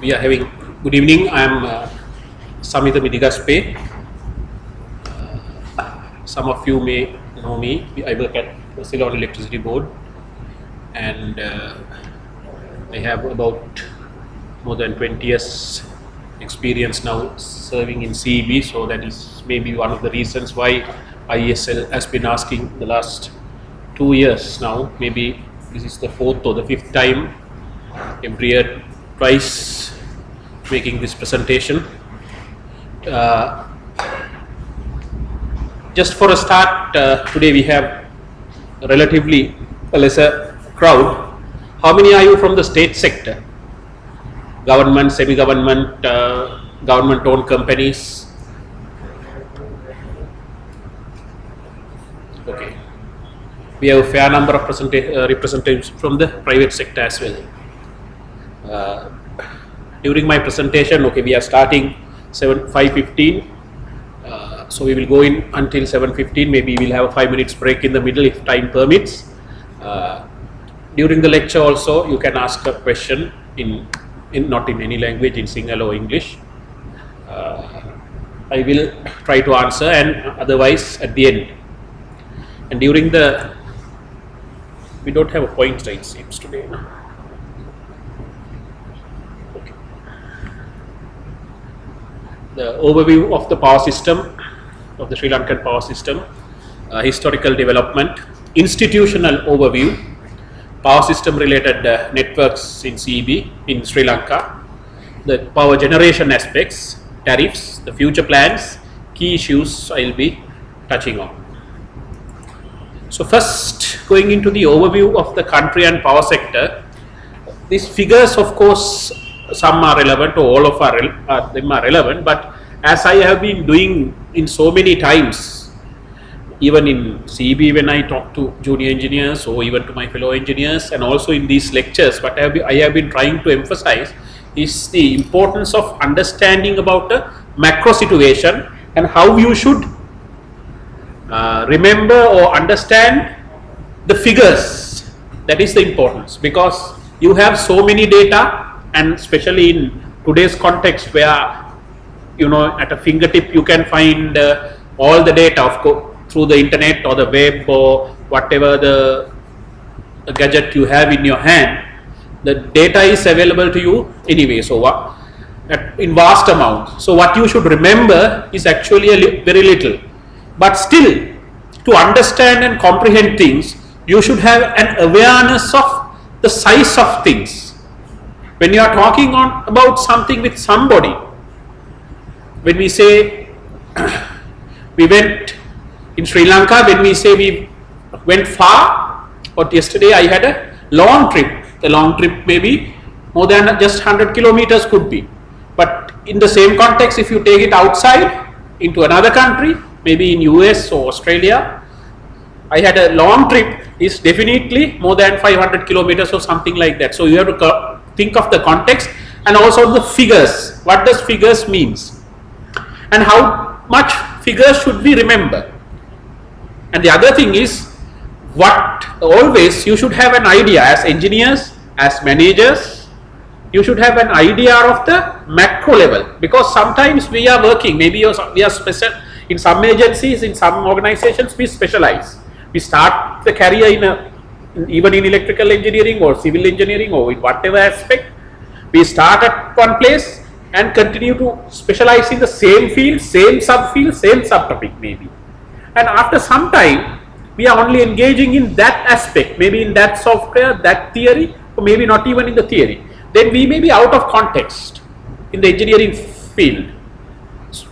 we are having good evening. I am uh, Samitha Midigaspe. Uh, some of you may know me. I work at the Ceylon Electricity Board, and uh, I have about more than 20 years experience now serving in CEB. So that is maybe one of the reasons why IESL has been asking the last two years now. Maybe this is the fourth or the fifth time every year twice making this presentation. Uh, just for a start, uh, today we have relatively a lesser crowd. How many are you from the state sector? Government, semi-government, uh, government-owned companies? Okay. We have a fair number of uh, representatives from the private sector as well. During my presentation, okay, we are starting 7 5:15. Uh, so we will go in until 7:15. Maybe we'll have a five minutes break in the middle if time permits. Uh, during the lecture, also you can ask a question in, in not in any language, in Sinhala or English. Uh, I will try to answer, and otherwise at the end. And during the we don't have a point it seems today. No? The overview of the power system, of the Sri Lankan power system, uh, historical development, institutional overview, power system related uh, networks in CEB in Sri Lanka, the power generation aspects, tariffs, the future plans, key issues I will be touching on. So first going into the overview of the country and power sector, these figures of course some are relevant or all of are, uh, them are relevant but as I have been doing in so many times even in CB when I talk to junior engineers or even to my fellow engineers and also in these lectures what I have been, I have been trying to emphasize is the importance of understanding about the macro situation and how you should uh, remember or understand the figures. That is the importance because you have so many data and especially in today's context where you know at a fingertip you can find uh, all the data of course through the internet or the web or whatever the, the, gadget you have in your hand the data is available to you anyway. So what in vast amounts. so what you should remember is actually li very little. But still to understand and comprehend things you should have an awareness of the size of things when you are talking on about something with somebody, when we say we went in Sri Lanka, when we say we went far, but yesterday I had a long trip. The long trip maybe more than just 100 kilometers could be. But in the same context, if you take it outside into another country, maybe in US or Australia, I had a long trip is definitely more than 500 kilometers or something like that. So you have to think of the context and also the figures. What does figures means? And how much figures should we remember? And the other thing is what always you should have an idea. As engineers as managers you should have an idea of the macro level. Because sometimes we are working maybe we are special in some agencies in some organizations we specialize. We start the career in a even in electrical engineering or civil engineering or in whatever aspect, we start at one place and continue to specialize in the same field, same subfield, same subtopic maybe. And after some time, we are only engaging in that aspect, maybe in that software, that theory, or maybe not even in the theory. Then we may be out of context in the engineering field.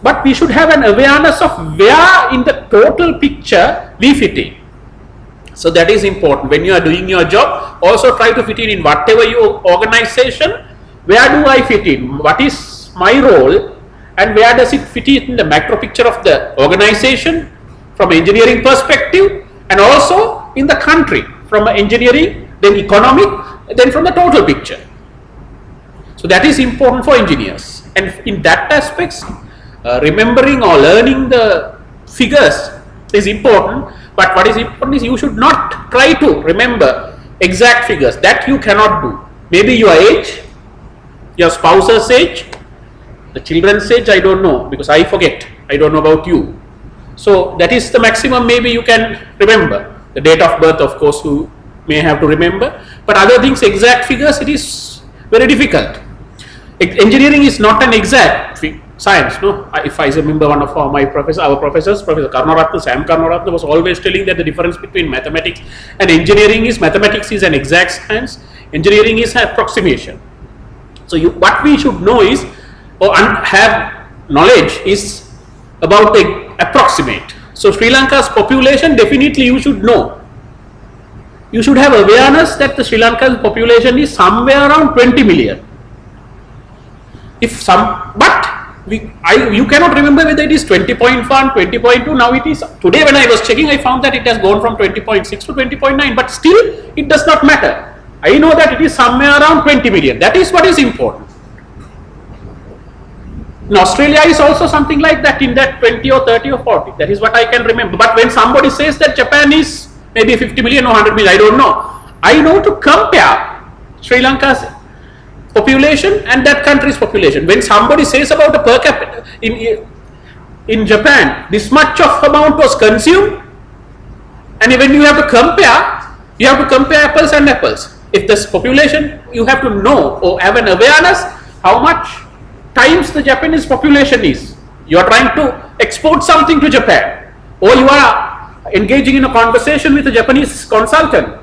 But we should have an awareness of where in the total picture we fit in. So that is important. When you are doing your job, also try to fit in in whatever your organization, where do I fit in? What is my role? And where does it fit in the macro picture of the organization from engineering perspective and also in the country from engineering, then economic, then from the total picture. So that is important for engineers. And in that aspects, uh, remembering or learning the figures is important but what is important is you should not try to remember exact figures that you cannot do. Maybe your age, your spouse's age, the children's age, I don't know because I forget. I don't know about you. So that is the maximum maybe you can remember. The date of birth, of course, you may have to remember. But other things, exact figures, it is very difficult. Engineering is not an exact science. No, I- if I remember one of our, my professor, our professors, Professor Karunaratne, Sam Karunaratne, was always telling that the difference between mathematics and engineering is mathematics is an exact science, engineering is approximation. So you, what we should know is, or have knowledge is about the approximate. So Sri Lanka's population definitely you should know. You should have awareness that the Sri Lanka's population is somewhere around 20 million. If some, but we, I, you cannot remember whether it is 20.1, 20.2. Now it is today when I was checking, I found that it has gone from 20.6 to 20.9. But still, it does not matter. I know that it is somewhere around 20 million. That is what is important. In Australia is also something like that in that 20 or 30 or 40. That is what I can remember. But when somebody says that Japan is maybe 50 million or 100 million, I don't know. I know to compare Sri Lanka's population and that country's population. When somebody says about a per capita in in Japan, this much of amount was consumed, and when you have to compare, you have to compare apples and apples. If this population, you have to know or have an awareness how much times the Japanese population is. You are trying to export something to Japan, or you are engaging in a conversation with a Japanese consultant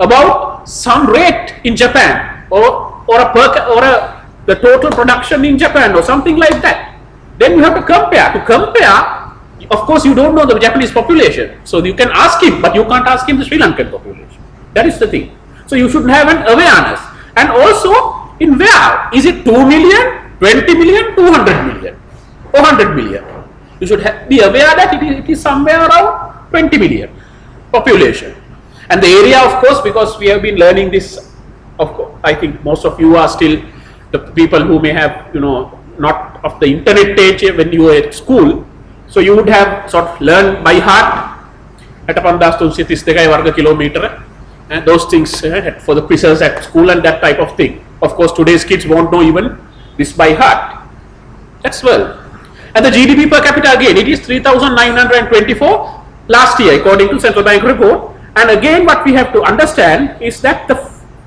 about some rate in Japan, or or a per or a the total production in Japan, or something like that. Then you have to compare. To compare, of course, you don't know the Japanese population, so you can ask him, but you can't ask him the Sri Lankan population. That is the thing. So you should have an awareness, and also in where is it two million, 20 million, 200 million, or 100 million. You should be aware that it is, it is somewhere around 20 million population. And the area, of course, because we have been learning this, of course, I think most of you are still the people who may have, you know, not of the internet age when you were at school. So you would have sort of learned by heart at 5332 varga kilometer and those things uh, for the quizzes at school and that type of thing. Of course, today's kids won't know even this by heart. That's well. And the GDP per capita again, it is 3,924 last year according to central bank report. And again, what we have to understand is that the,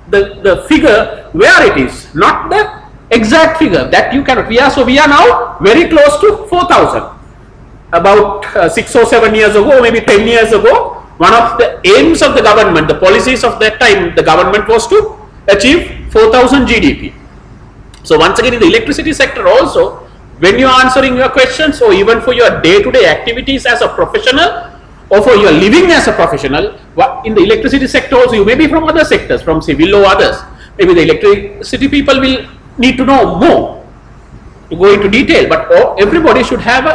the, the figure where it is, not the exact figure that you cannot. We are, so we are now very close to 4,000 about uh, six or seven years ago, maybe 10 years ago, one of the aims of the government, the policies of that time, the government was to achieve 4000 GDP. So once again in the electricity sector also, when you are answering your questions or even for your day-to-day activities as a professional or for your living as a professional, in the electricity sector also, you may be from other sectors, from civil or others, maybe the electricity people will need to know more to go into detail, but oh, everybody should have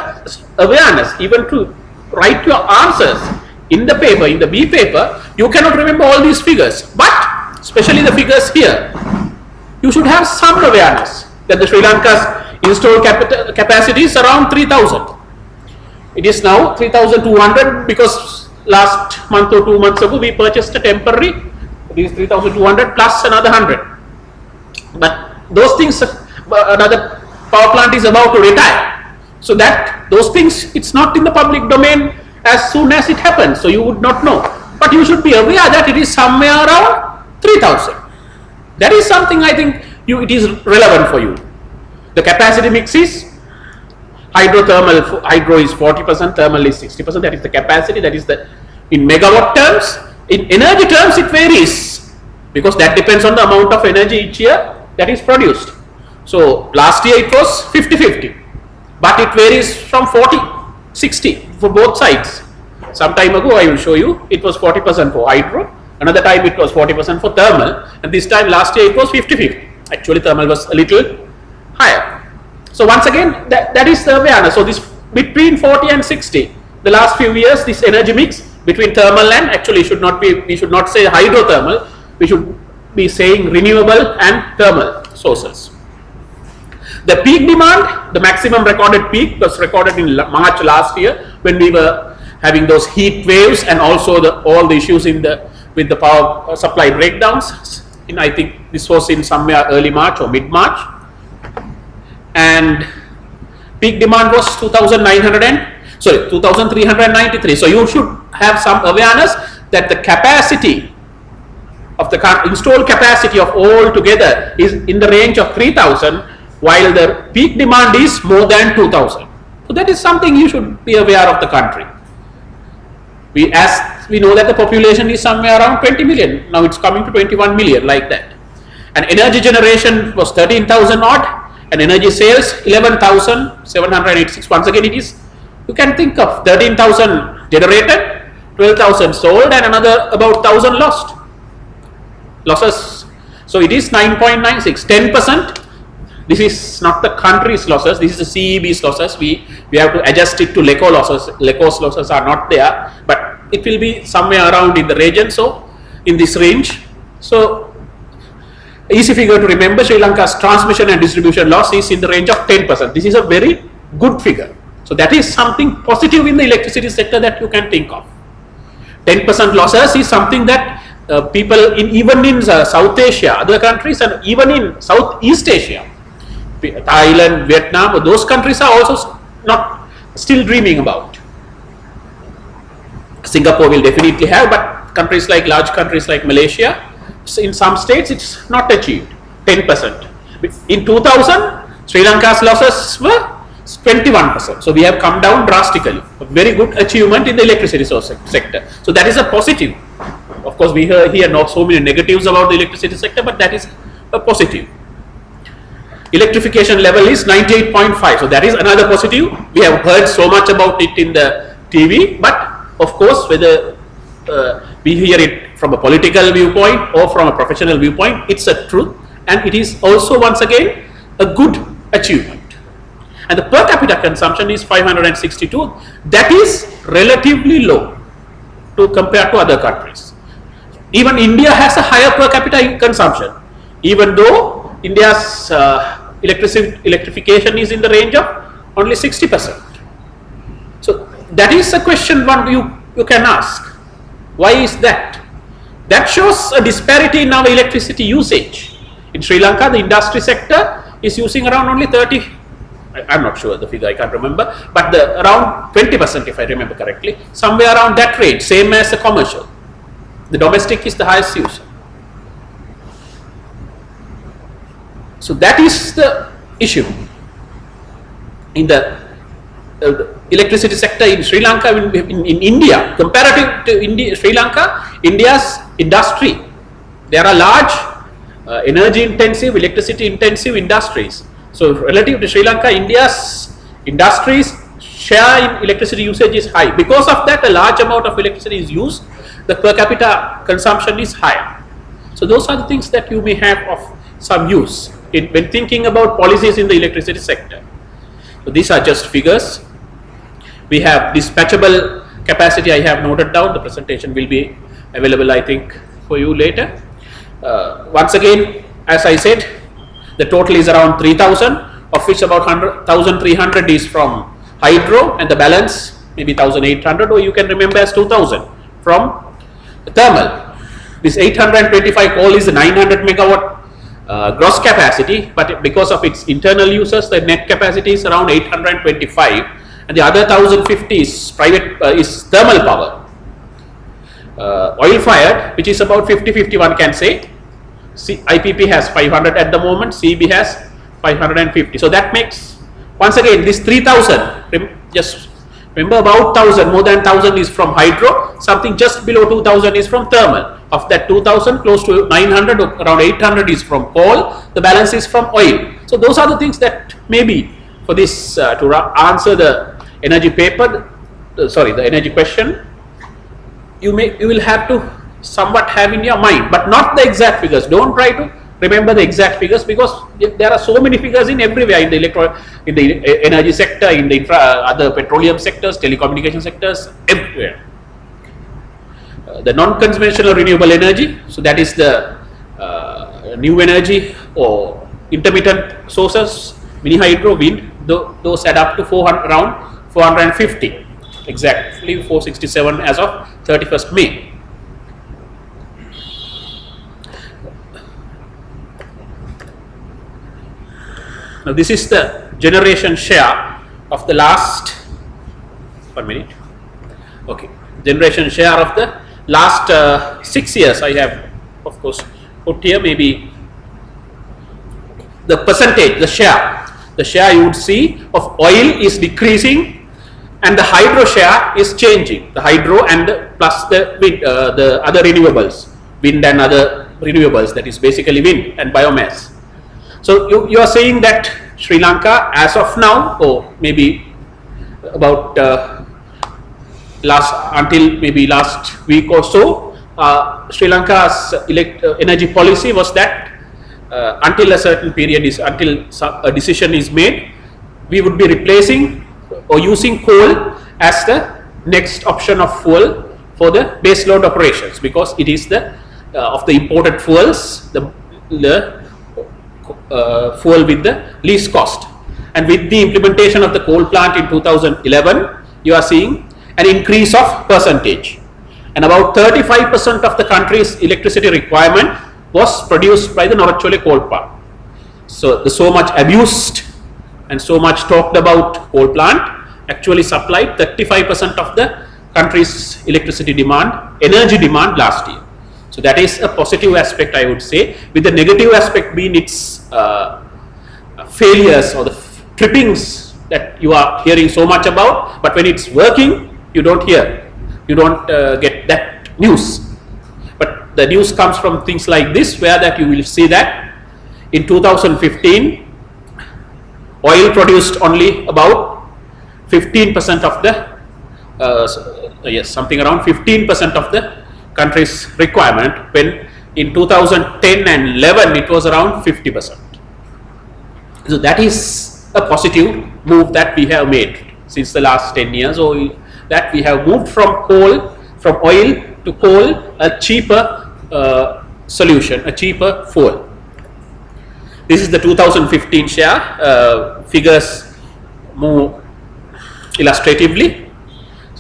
awareness, even to write your answers in the paper, in the B paper. You cannot remember all these figures, but especially the figures here, you should have some awareness that the Sri Lanka's installed capacity is around 3000. It is now 3200 because last month or two months ago we purchased a temporary, it is 3200 plus another 100 but those things uh, another power plant is about to retire. So that those things it's not in the public domain as soon as it happens so you would not know. But you should be aware that it is somewhere around 3000 that is something i think you it is relevant for you. The capacity mix is hydrothermal hydro is 40% thermal is 60% that is the capacity that is the in megawatt terms in energy terms it varies because that depends on the amount of energy each year that is produced. So last year it was 50 50 but it varies from 40 60 for both sides. Some time ago i will show you it was 40% for hydro another time it was 40% for thermal and this time last year it was 50 50 actually thermal was a little higher so once again, that, that is the awareness. So this between 40 and 60, the last few years, this energy mix between thermal and actually should not be, we should not say hydrothermal, we should be saying renewable and thermal sources. The peak demand, the maximum recorded peak was recorded in March last year when we were having those heat waves and also the, all the issues in the with the power uh, supply breakdowns. In I think this was in somewhere early March or mid March. And peak demand was 2900 and sorry 2393 so you should have some awareness that the capacity of the installed capacity of all together is in the range of 3000 while the peak demand is more than 2000 so that is something you should be aware of the country. We as we know that the population is somewhere around 20 million. Now it's coming to 21 million like that. And energy generation was 13000 odd and energy sales 11786 once again it is you can think of 13000 generated 12000 sold and another about 1000 lost. Losses. So it is 9.96 10 percent. This is not the country's losses. This is the CEB's losses. We we have to adjust it to LECO losses. LECO's losses are not there but it will be somewhere around in the region so in this range. So easy figure to remember Sri Lanka's transmission and distribution loss is in the range of 10%. This is a very good figure. So that is something positive in the electricity sector that you can think of. 10% losses is something that uh, people in even in uh, South Asia, other countries and even in Southeast Asia, Thailand, Vietnam, those countries are also not still dreaming about. Singapore will definitely have, but countries like large countries like Malaysia, in some states it's not achieved 10%. In 2000, Sri Lanka's losses were 21%. So we have come down drastically. A very good achievement in the electricity sector. So that is a positive. Of course, we hear, not so many negatives about the electricity sector, but that is a positive. Electrification level is 98.5. So that is another positive. We have heard so much about it in the TV, but of course, whether uh, we hear it from a political viewpoint or from a professional viewpoint, it's a truth and it is also once again a good achievement. And the per capita consumption is 562. That is relatively low to compare to other countries. Even India has a higher per capita consumption, even though India's uh, electrification is in the range of only 60%. So that is a question one you, you can ask why is that? That shows a disparity in our electricity usage. In Sri Lanka, the industry sector is using around only 30, I, am not sure the figure, I can't remember, but the around 20% if I remember correctly, somewhere around that rate, same as the commercial. The domestic is the highest user. So that is the issue. In the uh, electricity sector in Sri Lanka, in, in, in India, comparative to India, Sri Lanka, India's industry, there are large uh, energy intensive, electricity intensive industries. So relative to Sri Lanka, India's industries share in electricity usage is high. Because of that, a large amount of electricity is used, the per capita consumption is high. So those are the things that you may have of some use in, when thinking about policies in the electricity sector. So these are just figures we have dispatchable capacity I have noted down. The presentation will be available I think for you later. Uh, once again as I said the total is around 3000 of which about 1300 is from hydro and the balance maybe 1800 or you can remember as 2000 from thermal. This 825 coal is 900 megawatt uh, gross capacity but because of its internal uses the net capacity is around 825 and the other 1050 is private uh, is thermal power. Uh, oil fired which is about 50 51 can say. C IPP has 500 at the moment CB has 550 so that makes once again this 3000 just remember about 1000 more than 1000 is from hydro something just below 2000 is from thermal. Of that 2000 close to 900 around 800 is from coal the balance is from oil. So those are the things that maybe for this uh, to answer the energy paper, uh, sorry, the energy question, you may you will have to somewhat have in your mind, but not the exact figures. Don't try to remember the exact figures because there are so many figures in everywhere in the electro in the uh, energy sector, in the infra, uh, other petroleum sectors, telecommunication sectors, everywhere. Uh, the non-conventional renewable energy, so that is the uh, new energy or intermittent sources, mini hydro, wind, those add up to 400 around 450 exactly 467 as of 31st May. Now this is the generation share of the last, one minute, okay, generation share of the last uh, six years. I have, of course, put here maybe the percentage, the share, the share you would see of oil is decreasing and the hydro share is changing. The hydro and plus the wind, uh, the other renewables, wind and other renewables that is basically wind and biomass. So you, you are saying that Sri Lanka as of now or maybe about uh, last until maybe last week or so uh, Sri Lanka's elect, uh, energy policy was that uh, until a certain period is until a decision is made we would be replacing or using coal as the next option of fuel for the base load operations because it is the uh, of the imported fuels the, the uh, fuel with the least cost and with the implementation of the coal plant in 2011 you are seeing an increase of percentage and about 35% of the country's electricity requirement was produced by the Norochcholai coal plant. So the so much abused and so much talked about coal plant actually supplied 35% of the country's electricity demand, energy demand last year. So that is a positive aspect I would say with the negative aspect being its uh, failures or the trippings that you are hearing so much about but when it's working you don't hear, you don't uh, get that news. But the news comes from things like this where that you will see that in 2015 oil produced only about 15% of the uh, yes something around 15% of the country's requirement when in 2010 and 11 it was around 50%. So that is a positive move that we have made since the last 10 years or that we have moved from coal from oil to coal a cheaper uh, solution a cheaper fuel. This is the 2015 share uh, figures move illustratively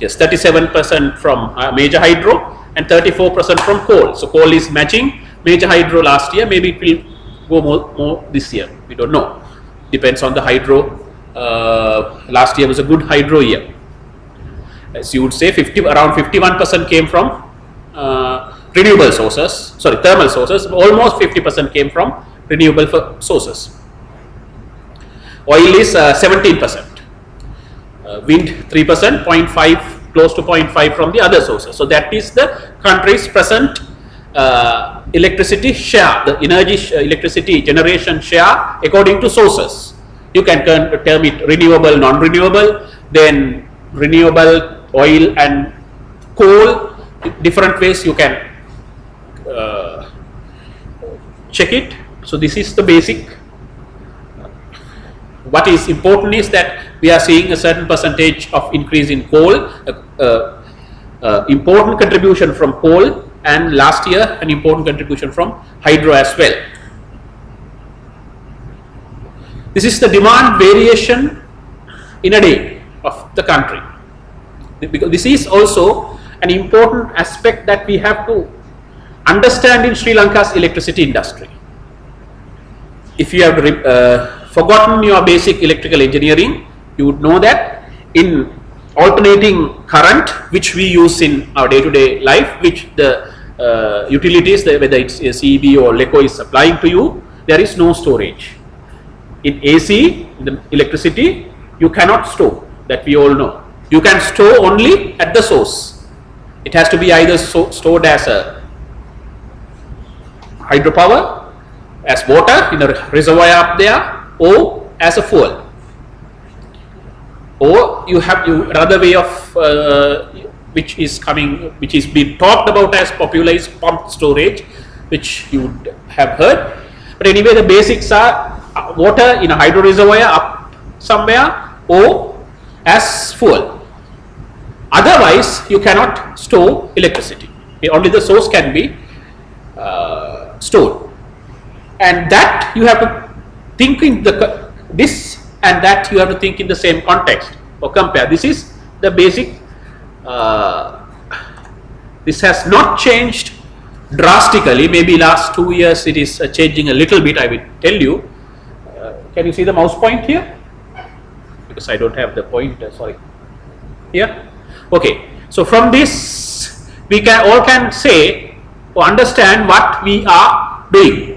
yes 37% from uh, major hydro and 34% from coal. So coal is matching major hydro last year, maybe it will go more, more this year, we don't know. Depends on the hydro. Uh, last year was a good hydro year. As you would say, 50 around 51% came from uh, renewable sources, sorry, thermal sources, almost 50% came from renewable sources. Oil is 17%, uh, uh, wind 3%, 0.5 close to 0.5 from the other sources. So that is the country's present uh, electricity share, the energy sh electricity generation share according to sources. You can term it renewable, non-renewable, then renewable, oil and coal, different ways you can uh, check it. So this is the basic. What is important is that we are seeing a certain percentage of increase in coal, uh, uh, uh, important contribution from coal and last year an important contribution from hydro as well. This is the demand variation in a day of the country because this is also an important aspect that we have to understand in Sri Lanka's electricity industry. If you have uh, forgotten your basic electrical engineering, you would know that in alternating current which we use in our day-to-day -day life which the uh, utilities whether it's CEB or LECO is supplying to you there is no storage. In AC the electricity you cannot store that we all know. You can store only at the source. It has to be either so stored as a hydropower as water in a reservoir up there or as a fuel. Or you have you another way of uh, which is coming which is being talked about as popularized pump storage which you would have heard. But anyway the basics are uh, water in a hydro reservoir up somewhere or as fuel. Otherwise you cannot store electricity. Only the source can be uh, stored and that you have to think in the this and that you have to think in the same context or compare. This is the basic, uh, this has not changed drastically, maybe last two years it is uh, changing a little bit, I will tell you. Uh, can you see the mouse point here? because I don't have the pointer, sorry. Here? Okay. So from this, we can all can say or understand what we are doing.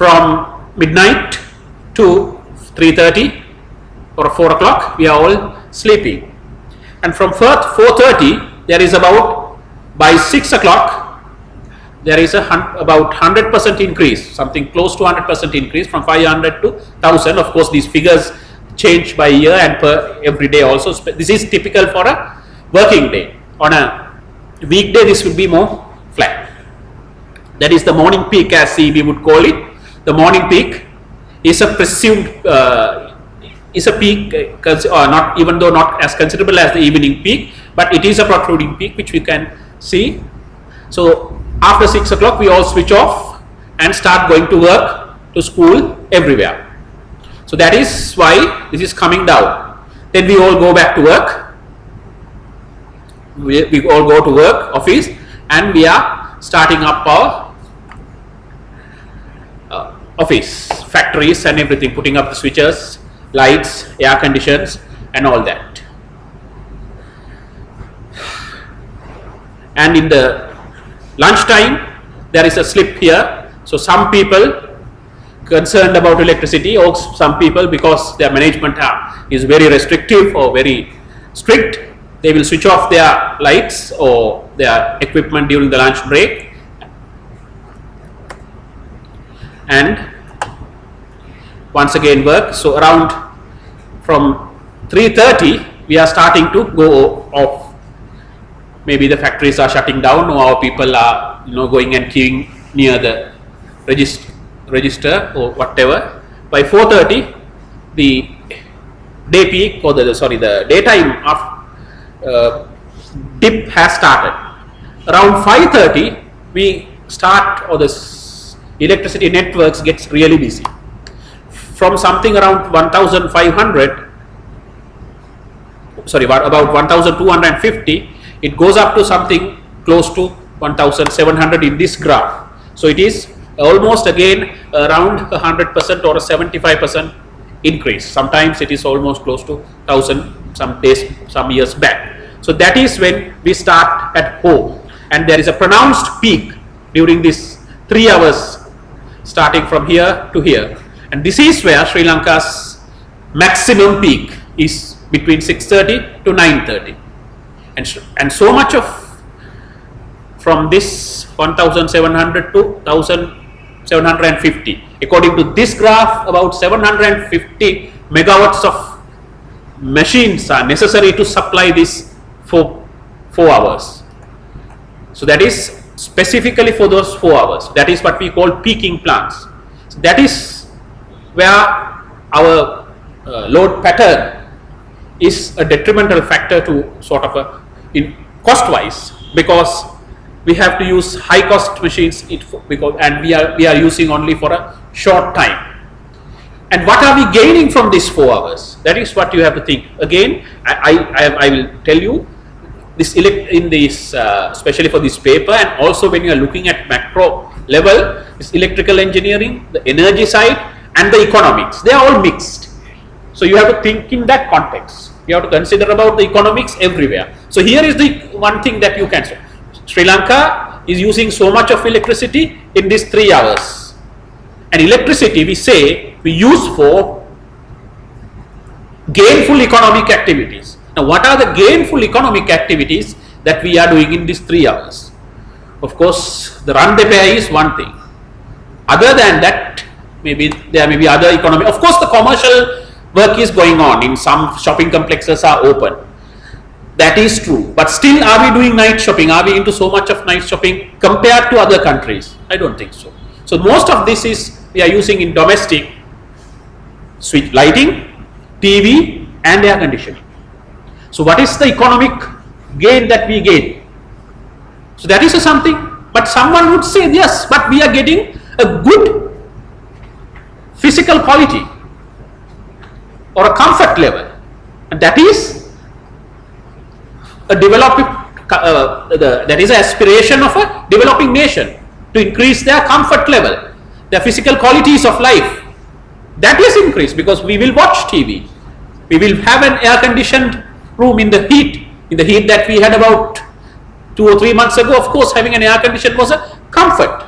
From midnight to 3.30 or 4 o'clock, we are all sleeping. And from 4.30, there is about, by 6 o'clock, there is a hun about 100% increase, something close to 100% increase from 500 to 1000. Of course, these figures change by year and per every day also. This is typical for a working day. On a weekday, this would be more flat. That is the morning peak as we would call it. The morning peak is a presumed uh, is a peak, uh, not even though not as considerable as the evening peak, but it is a protruding peak which we can see. So after 6 o'clock we all switch off and start going to work, to school, everywhere. So that is why this is coming down. Then we all go back to work. We, we all go to work, office, and we are starting up our uh, office, factories and everything, putting up the switches, lights, air conditions and all that. And in the lunchtime, there is a slip here. So some people concerned about electricity or some people because their management is very restrictive or very strict, they will switch off their lights or their equipment during the lunch break and once again work. So around from 3.30 we are starting to go off. Maybe the factories are shutting down or our people are you know going and queuing near the register, register or whatever. By 4.30 the day peak or the sorry the daytime of uh, dip has started. Around 5.30 we start or the electricity networks gets really busy. From something around 1500 sorry about 1250 it goes up to something close to 1700 in this graph. So it is almost again around 100% or 75% increase. Sometimes it is almost close to 1000 some days some years back. So that is when we start at home. And there is a pronounced peak during this 3 hours starting from here to here and this is where Sri Lanka's maximum peak is between 6.30 to 9.30. And, and so much of from this 1700 to 1750. According to this graph, about 750 megawatts of machines are necessary to supply this for 4 hours. So that is specifically for those 4 hours. That is what we call peaking plants. So that is where our uh, load pattern is a detrimental factor to sort of a in cost wise because we have to use high cost machines it because and we are we are using only for a short time and what are we gaining from these four hours that is what you have to think again i i, I will tell you this elect in this uh, especially for this paper and also when you are looking at macro level this electrical engineering the energy side and the economics. They are all mixed. So you have to think in that context. You have to consider about the economics everywhere. So here is the one thing that you can say. Sri Lanka is using so much of electricity in these three hours. And electricity we say we use for gainful economic activities. Now what are the gainful economic activities that we are doing in these three hours? Of course, the run the pair is one thing. Other than that, maybe there may be other economy. Of course, the commercial work is going on in some shopping complexes are open. That is true. But still, are we doing night shopping? Are we into so much of night shopping compared to other countries? I don't think so. So most of this is we are using in domestic switch lighting, TV and air conditioning. So what is the economic gain that we gain? So that is something, but someone would say yes, but we are getting a good physical quality or a comfort level. And that is a developing uh, the, that is an aspiration of a developing nation to increase their comfort level their physical qualities of life. That is increased because we will watch TV We will have an air conditioned room in the heat, in the heat that we had about two or three months ago. Of course, having an air condition was a comfort.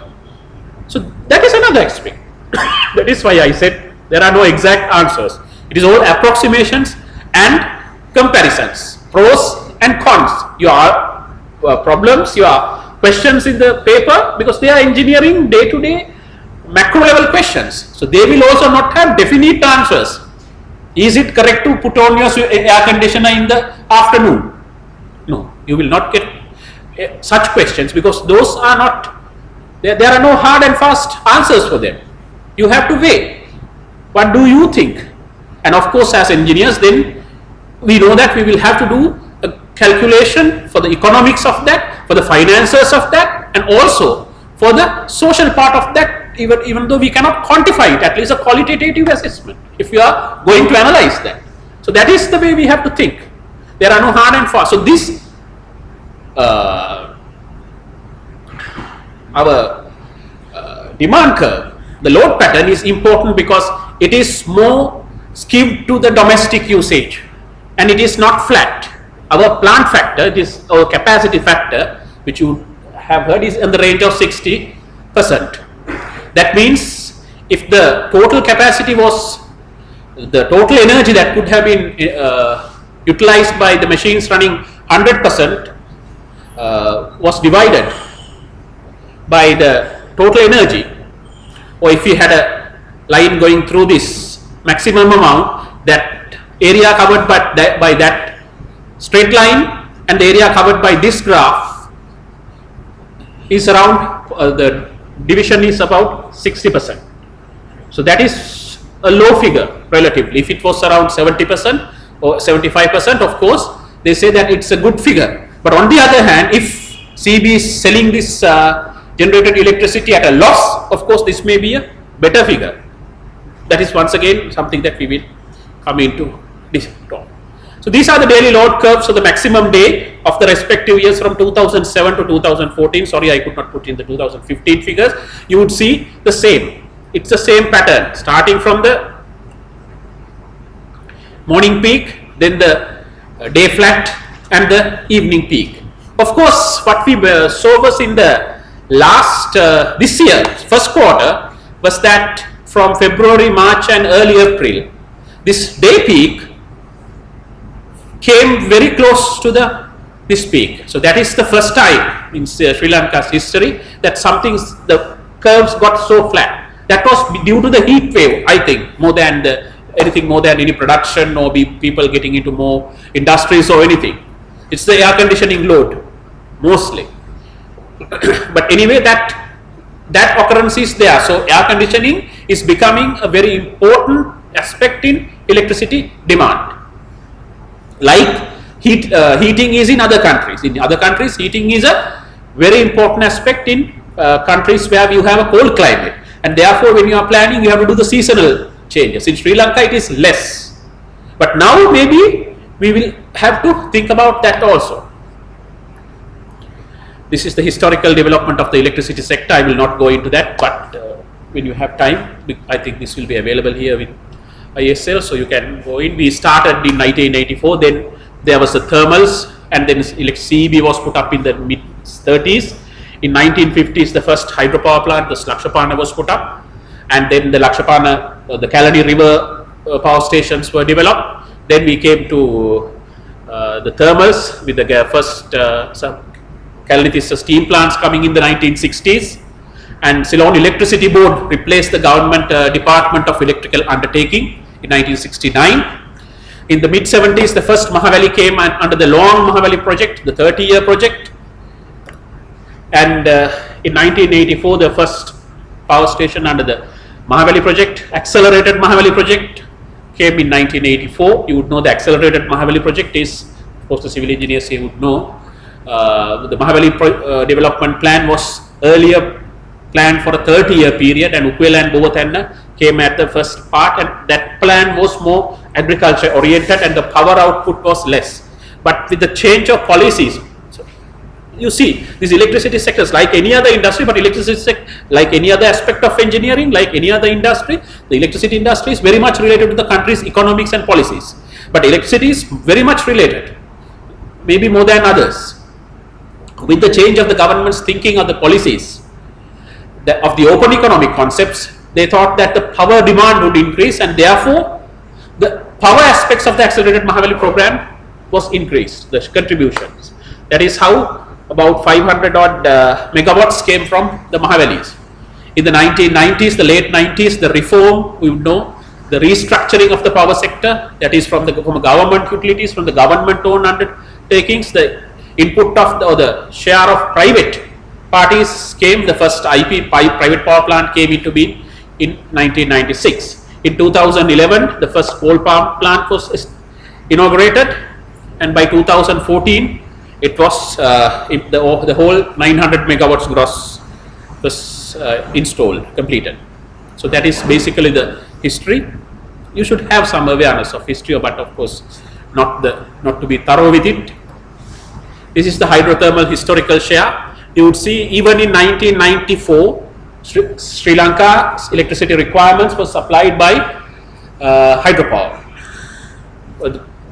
So that is another aspect. that is why I said there are no exact answers. It is all approximations and comparisons, pros and cons. Your uh, problems, your questions in the paper because they are engineering day to day macro level questions. So they will also not have definite answers. Is it correct to put on your air conditioner in the afternoon? No, you will not get uh, such questions because those are not, there, there are no hard and fast answers for them. You have to weigh. What do you think? And of course, as engineers, then we know that we will have to do a calculation for the economics of that, for the finances of that, and also for the social part of that, even, even though we cannot quantify it, at least a qualitative assessment, if we are going to analyze that. So that is the way we have to think. There are no hard and fast. So this, uh, our uh, demand curve, the load pattern is important because it is more skewed to the domestic usage and it is not flat. Our plant factor, it is our capacity factor, which you have heard is in the range of 60 percent. That means if the total capacity was the total energy that could have been uh, utilized by the machines running 100 percent uh, was divided by the total energy or if we had a line going through this maximum amount that area covered by that, by that straight line and the area covered by this graph is around uh, the division is about 60 percent. So that is a low figure relatively. If it was around 70 percent or 75 percent, of course, they say that it's a good figure. But on the other hand, if CB is selling this uh, generated electricity at a loss, of course, this may be a better figure. That is once again something that we will come into this talk. So these are the daily load curves of the maximum day of the respective years from 2007 to 2014. Sorry, I could not put in the 2015 figures. You would see the same. It's the same pattern starting from the morning peak, then the uh, day flat and the evening peak. Of course, what we uh, saw was in the last, uh, this year, first quarter, was that from February, March and early April, this day peak came very close to the this peak. So that is the first time in Sri Lanka's history that something the curves got so flat. That was due to the heat wave, I think, more than the, anything more than any production or be people getting into more industries or anything. It's the air conditioning load mostly. but anyway, that that occurrence is there. So air conditioning is becoming a very important aspect in electricity demand like heat, uh, heating is in other countries. In other countries, heating is a very important aspect in uh, countries where you have a cold climate. And therefore, when you are planning, you have to do the seasonal changes. In Sri Lanka, it is less. But now, maybe we will have to think about that also. This is the historical development of the electricity sector. I will not go into that, but uh, when you have time, I think this will be available here with ISL, so you can go in. We started in 1984, then there was the thermals, and then CEB was put up in the mid 30s. In 1950s, the first hydropower plant, the Laxapana, was put up, and then the Laxapana, uh, the Kelani River uh, power stations were developed. Then we came to uh, the thermals with the first uh, Kelanitissa steam plants coming in the 1960s and Ceylon Electricity Board replaced the government uh, Department of Electrical Undertaking in 1969. In the mid 70s, the first Mahaweli came under the long Mahaweli project, the 30 year project. And uh, in 1984, the first power station under the Mahaweli project, accelerated Mahaweli project, came in 1984. You would know the accelerated Mahaweli project is, of course, the civil engineers here would know. Uh, the Mahaweli uh, development plan was earlier planned for a 30 year period and Ukuwela and Bowatenna came at the first part and that plan was more agriculture oriented and the power output was less. But with the change of policies, you see these electricity sectors like any other industry but electricity like any other aspect of engineering like any other industry the electricity industry is very much related to the country's economics and policies But electricity is very much related, maybe more than others. With the change of the government's thinking of the policies, the, of the open economic concepts, they thought that the power demand would increase and therefore the power aspects of the accelerated Mahaweli program was increased, the contributions. That is how about 500 odd uh, megawatts came from the Mahawelis. In the 1990s, the late 90s, the reform, we know, the restructuring of the power sector, that is from the from government utilities, from the government owned undertakings, the input of the, or the share of private parties came, the first IP private power plant came into being in 1996. In 2011, the first coal power plant was inaugurated and by 2014, it was uh, the, the whole 900 megawatts gross was uh, installed, completed. So that is basically the history. You should have some awareness of history, but of course, not the not to be thorough with it. This is the hydrothermal historical share. You would see even in 1994, Sri, Sri Lanka's electricity requirements were supplied by uh, hydropower,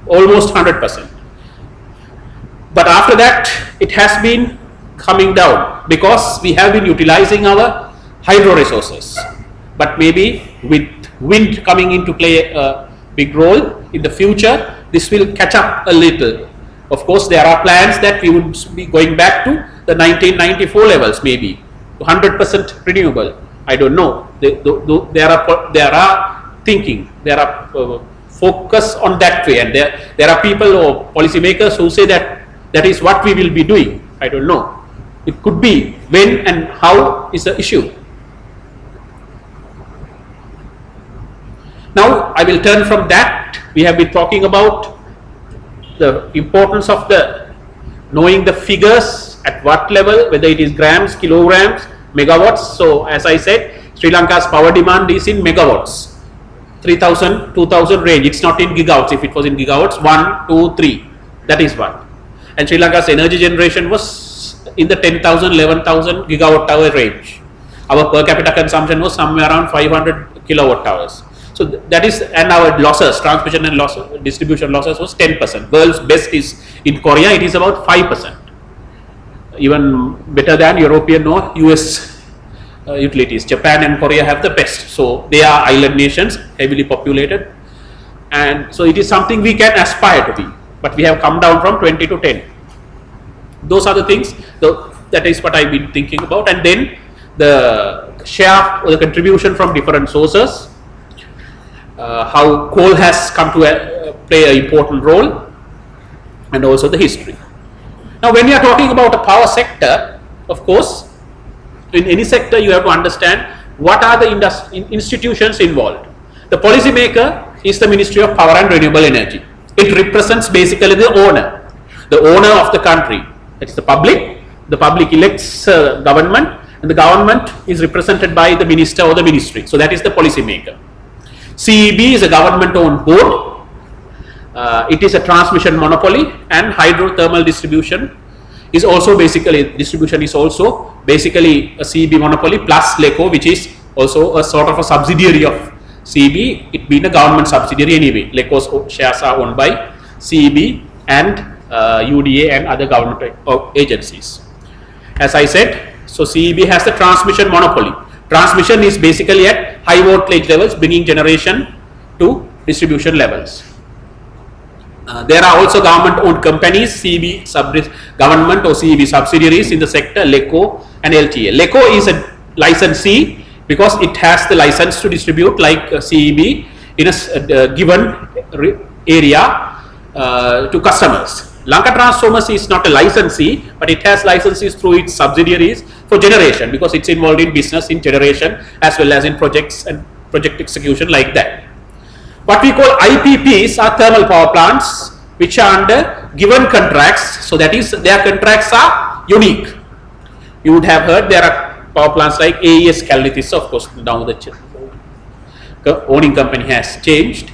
almost 100 percent. But after that, it has been coming down because we have been utilizing our hydro resources. But maybe with wind coming into play a big role in the future, this will catch up a little. Of course, there are plans that we would be going back to the 1994 levels, maybe 100% renewable. I don't know. There are there are thinking, there are uh, focus on that way, and there there are people or policymakers who say that that is what we will be doing. I don't know. It could be when and how is the issue. Now I will turn from that. We have been talking about the importance of the knowing the figures at what level, whether it is grams, kilograms, megawatts. So as I said, Sri Lanka's power demand is in megawatts. 3000, 2000 range. It's not in gigawatts. If it was in gigawatts, 1, 2, 3. That is one and Sri Lanka's energy generation was in the 10,000, 11,000 gigawatt hour range. Our per capita consumption was somewhere around 500 kilowatt hours. So that is, and our losses, transmission and loss, distribution losses was 10%. World's best is in Korea, it is about 5%. Even better than European or US uh, utilities. Japan and Korea have the best. So they are island nations, heavily populated. And so it is something we can aspire to be. But we have come down from 20 to 10 those are the things the, that is what I've been thinking about. And then the share or the contribution from different sources uh, how coal has come to a, uh, play an important role and also the history. Now when you are talking about a power sector of course in any sector you have to understand what are the institutions involved. The policy maker is the ministry of power and renewable energy. It represents basically the owner the owner of the country is the public. The public elects uh, government and the government is represented by the minister or the ministry. So that is the policy maker. CEB is a government owned board. Uh, it is a transmission monopoly and hydrothermal distribution is also basically distribution is also basically a CEB monopoly plus LECO which is also a sort of a subsidiary of CEB it being a government subsidiary anyway LECO's shares are owned by CEB and UDA and other government agencies. As I said, so CEB has the transmission monopoly. Transmission is basically at high voltage levels, bringing generation to distribution levels. Uh, there are also government-owned companies, CEB government or CEB subsidiaries in the sector, LECO and LTA. LECO is a licensee because it has the license to distribute like uh, CEB in a uh, given area uh, to customers. Lanka Transformers is not a licensee, but it has licenses through its subsidiaries for generation because it's involved in business in generation as well as in projects and project execution like that. What we call IPPs are thermal power plants which are under given contracts. So that is their contracts are unique. You would have heard there are power plants like AES Kelanitissa, of course now the owning company has changed.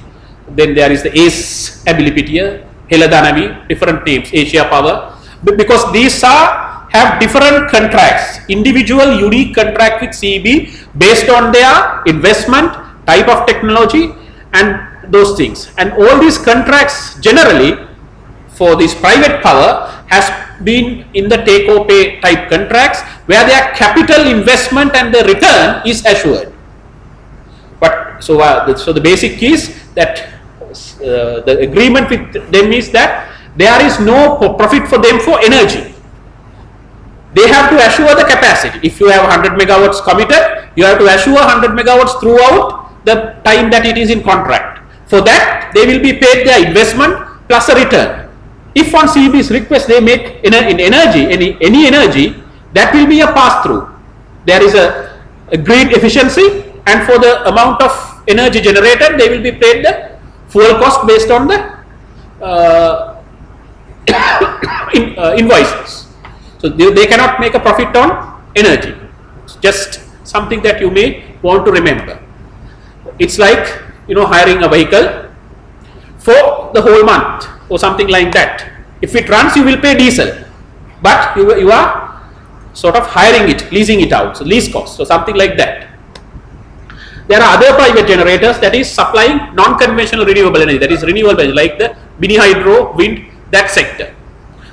Then there is the ACE Embilipitiya, Heladanavi, different names, Asia Power, because these are have different contracts, individual unique contract with CEB based on their investment, type of technology and those things. And all these contracts generally for this private power has been in the take or pay type contracts where their capital investment and the return is assured. But so, uh, so the basic is that uh, the agreement with them is that there is no profit for them for energy. They have to assure the capacity. If you have 100 megawatts committed, you have to assure 100 megawatts throughout the time that it is in contract. For that, they will be paid their investment plus a return. If on CB's request they make in, in energy, any, any energy, that will be a pass-through. There is a agreed efficiency and for the amount of energy generated, they will be paid the fuel cost based on the uh, in, uh, invoices. So they, they cannot make a profit on energy. It's just something that you may want to remember. It's like you know hiring a vehicle for the whole month or something like that. If it runs, you will pay diesel, but you, you are sort of hiring it, leasing it out, so lease cost, so something like that. There are other private generators that is supplying non-conventional renewable energy, that is renewable energy, like the mini hydro, wind, that sector.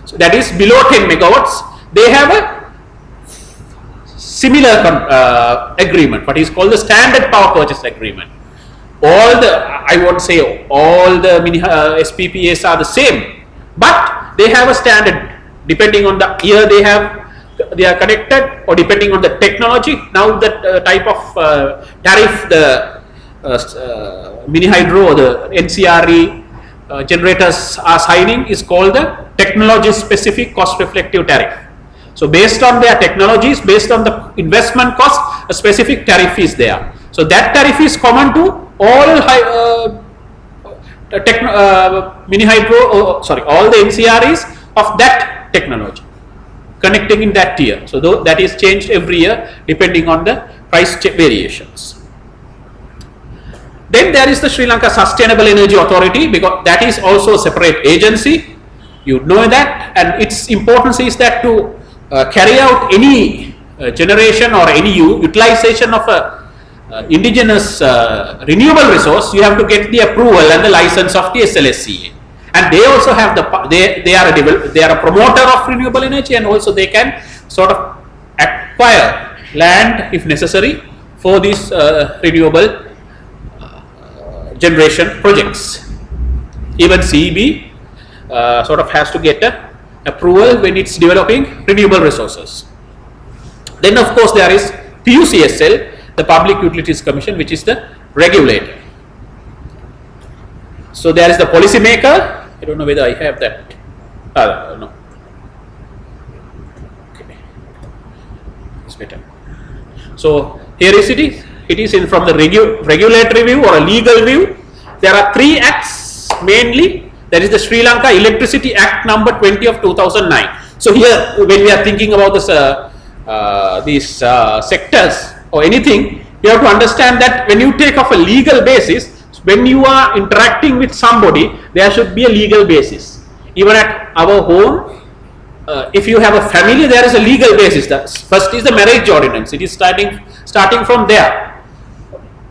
So that is below 10 megawatts. They have a similar uh, agreement, what is called the standard power purchase agreement all the I won't say all the mini uh, SPPAs are the same, but they have a standard depending on the year they have they are connected or depending on the technology. Now the uh, type of uh, tariff the uh, uh, mini hydro or the NCRE uh, generators are signing is called the technology specific cost reflective tariff. So based on their technologies, based on the investment cost, a specific tariff is there. So that tariff is common to all high, uh, mini hydro, oh, sorry, all the NCREs of that technology connecting in that tier. So though that is changed every year depending on the price variations. Then there is the Sri Lanka Sustainable Energy Authority because that is also a separate agency. You know that and its importance is that to uh, carry out any uh, generation or any utilization of a uh, indigenous uh, renewable resource, you have to get the approval and the license of the SLSEA. And they also have the they they are a they are a promoter of renewable energy and also they can sort of acquire land if necessary for these uh, renewable uh, generation projects. Even CEB uh, sort of has to get a approval when it's developing renewable resources. Then of course there is PUCSL the Public Utilities Commission which is the regulator. So there is the policy maker, I don't know whether I have that, uh, no. Okay. It's better. So here is it is, it is in from the regu regulatory view or a legal view. There are three acts mainly, there is the Sri Lanka Electricity Act number 20 of 2009. So here when we are thinking about this, uh, uh, these uh, sectors, or anything, you have to understand that when you take off a legal basis, when you are interacting with somebody, there should be a legal basis. Even at our home, uh, if you have a family, there is a legal basis. The first is the marriage ordinance. It is starting starting from there.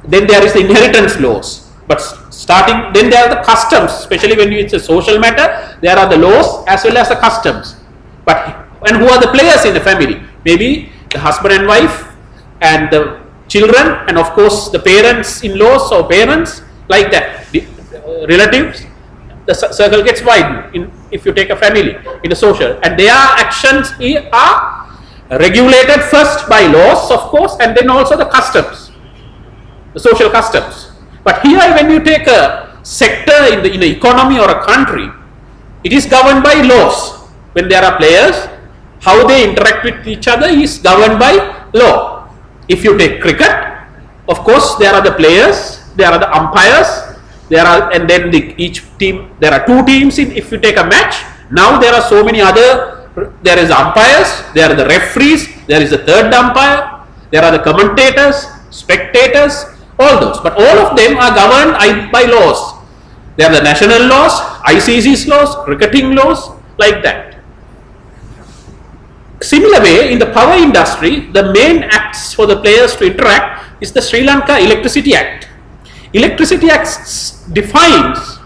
Then there is the inheritance laws. But starting, then there are the customs. Especially when it's a social matter, there are the laws as well as the customs. But and who are the players in the family? Maybe the husband and wife, and the children and of course the parents in-laws or parents like that. The, uh, relatives the circle gets widened in if you take a family in a social. And their actions are regulated first by laws of course and then also the customs the social customs. But here when you take a sector in the in the economy or a country it is governed by laws. When there are players how they interact with each other is governed by law. If you take cricket, of course, there are the players, there are the umpires, there are, and then the, each team, there are two teams in, if you take a match. Now there are so many other, there is umpires, there are the referees, there is the third umpire, there are the commentators, spectators, all those. But all of them are governed by laws. There are the national laws, ICC's laws, cricketing laws, like that. Similar way, in the power industry, the main acts for the players to interact is the Sri Lanka Electricity Act. Electricity Act defines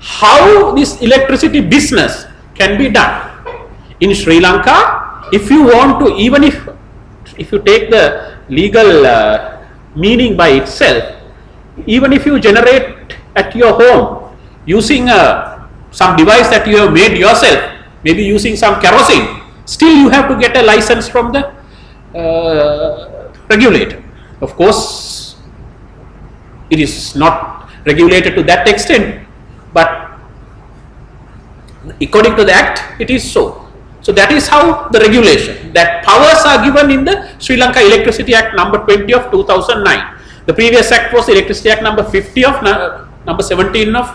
how this electricity business can be done. In Sri Lanka, if you want to, even if if you take the legal uh, meaning by itself, even if you generate at your home using uh, some device that you have made yourself, maybe using some kerosene, still you have to get a license from the uh, regulator. Of course, it is not regulated to that extent, but according to the act, it is so. So that is how the regulation that powers are given in the Sri Lanka Electricity Act number 20 of 2009. The previous act was Electricity Act number 50 of number 17 of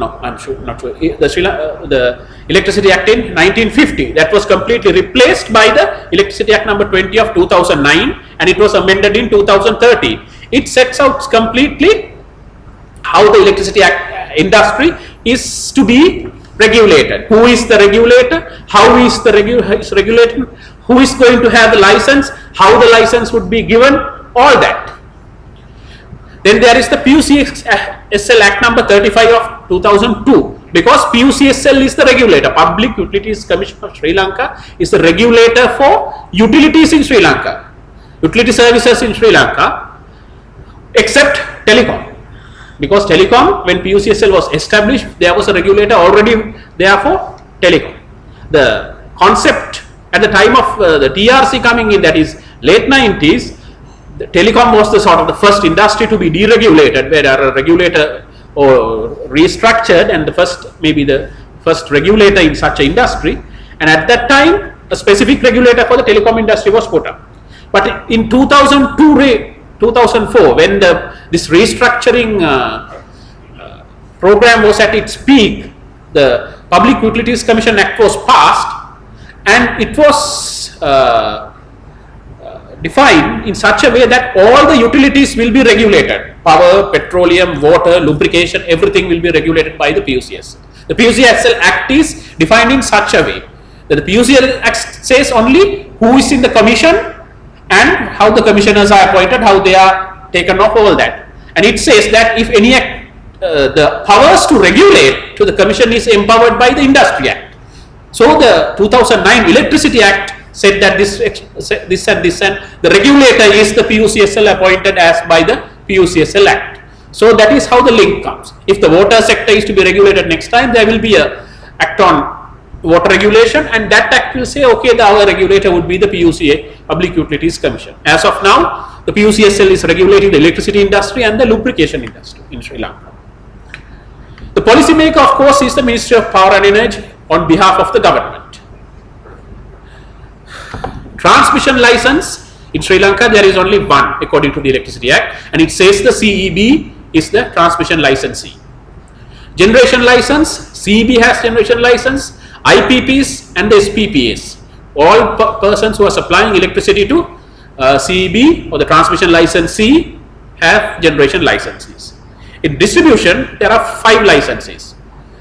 no, I'm sure not sure. The Sri uh, the Electricity Act in 1950 that was completely replaced by the Electricity Act number 20 of 2009 and it was amended in 2013. It sets out completely how the electricity act, industry is to be regulated. Who is the regulator? How is the regu- regulated? Who is going to have the license? How the license would be given? All that. Then there is the PUCSL Act number 35 of 2002 because PUCSL is the regulator. Public Utilities Commission of Sri Lanka is the regulator for utilities in Sri Lanka, utility services in Sri Lanka, except telecom. Because telecom, when PUCSL was established, there was a regulator already there for telecom. The concept at the time of uh, the TRC coming in, that is late 90s, the telecom was the sort of the first industry to be deregulated, where a regulator or restructured and the first maybe the first regulator in such an industry. And at that time, a specific regulator for the telecom industry was put up. But in 2002, 2004, when the this restructuring uh, uh, program was at its peak, the Public Utilities Commission Act was passed, and it was uh, defined in such a way that all the utilities will be regulated. Power, petroleum, water, lubrication, everything will be regulated by the PUCS. The PUCSL Act is defined in such a way that the PUCSL Act says only who is in the commission and how the commissioners are appointed, how they are taken off, all that. And it says that if any act, uh, the powers to regulate to the commission is empowered by the Industry Act. So the 2009 Electricity Act said that this, this and this and the regulator is the PUCSL appointed as by the PUCSL Act. So that is how the link comes. If the water sector is to be regulated next time, there will be a act on water regulation and that act will say okay the our regulator would be the PUCA Public Utilities Commission. As of now, the PUCSL is regulating the electricity industry and the lubrication industry in Sri Lanka. The policymaker, of course, is the Ministry of Power and Energy on behalf of the government. Transmission license in Sri Lanka, there is only one according to the Electricity Act, and it says the CEB is the transmission licensee. Generation license, CEB has generation license, IPPs and the SPPs. All per- persons who are supplying electricity to uh, CEB or the transmission licensee have generation licenses. In distribution, there are five licenses.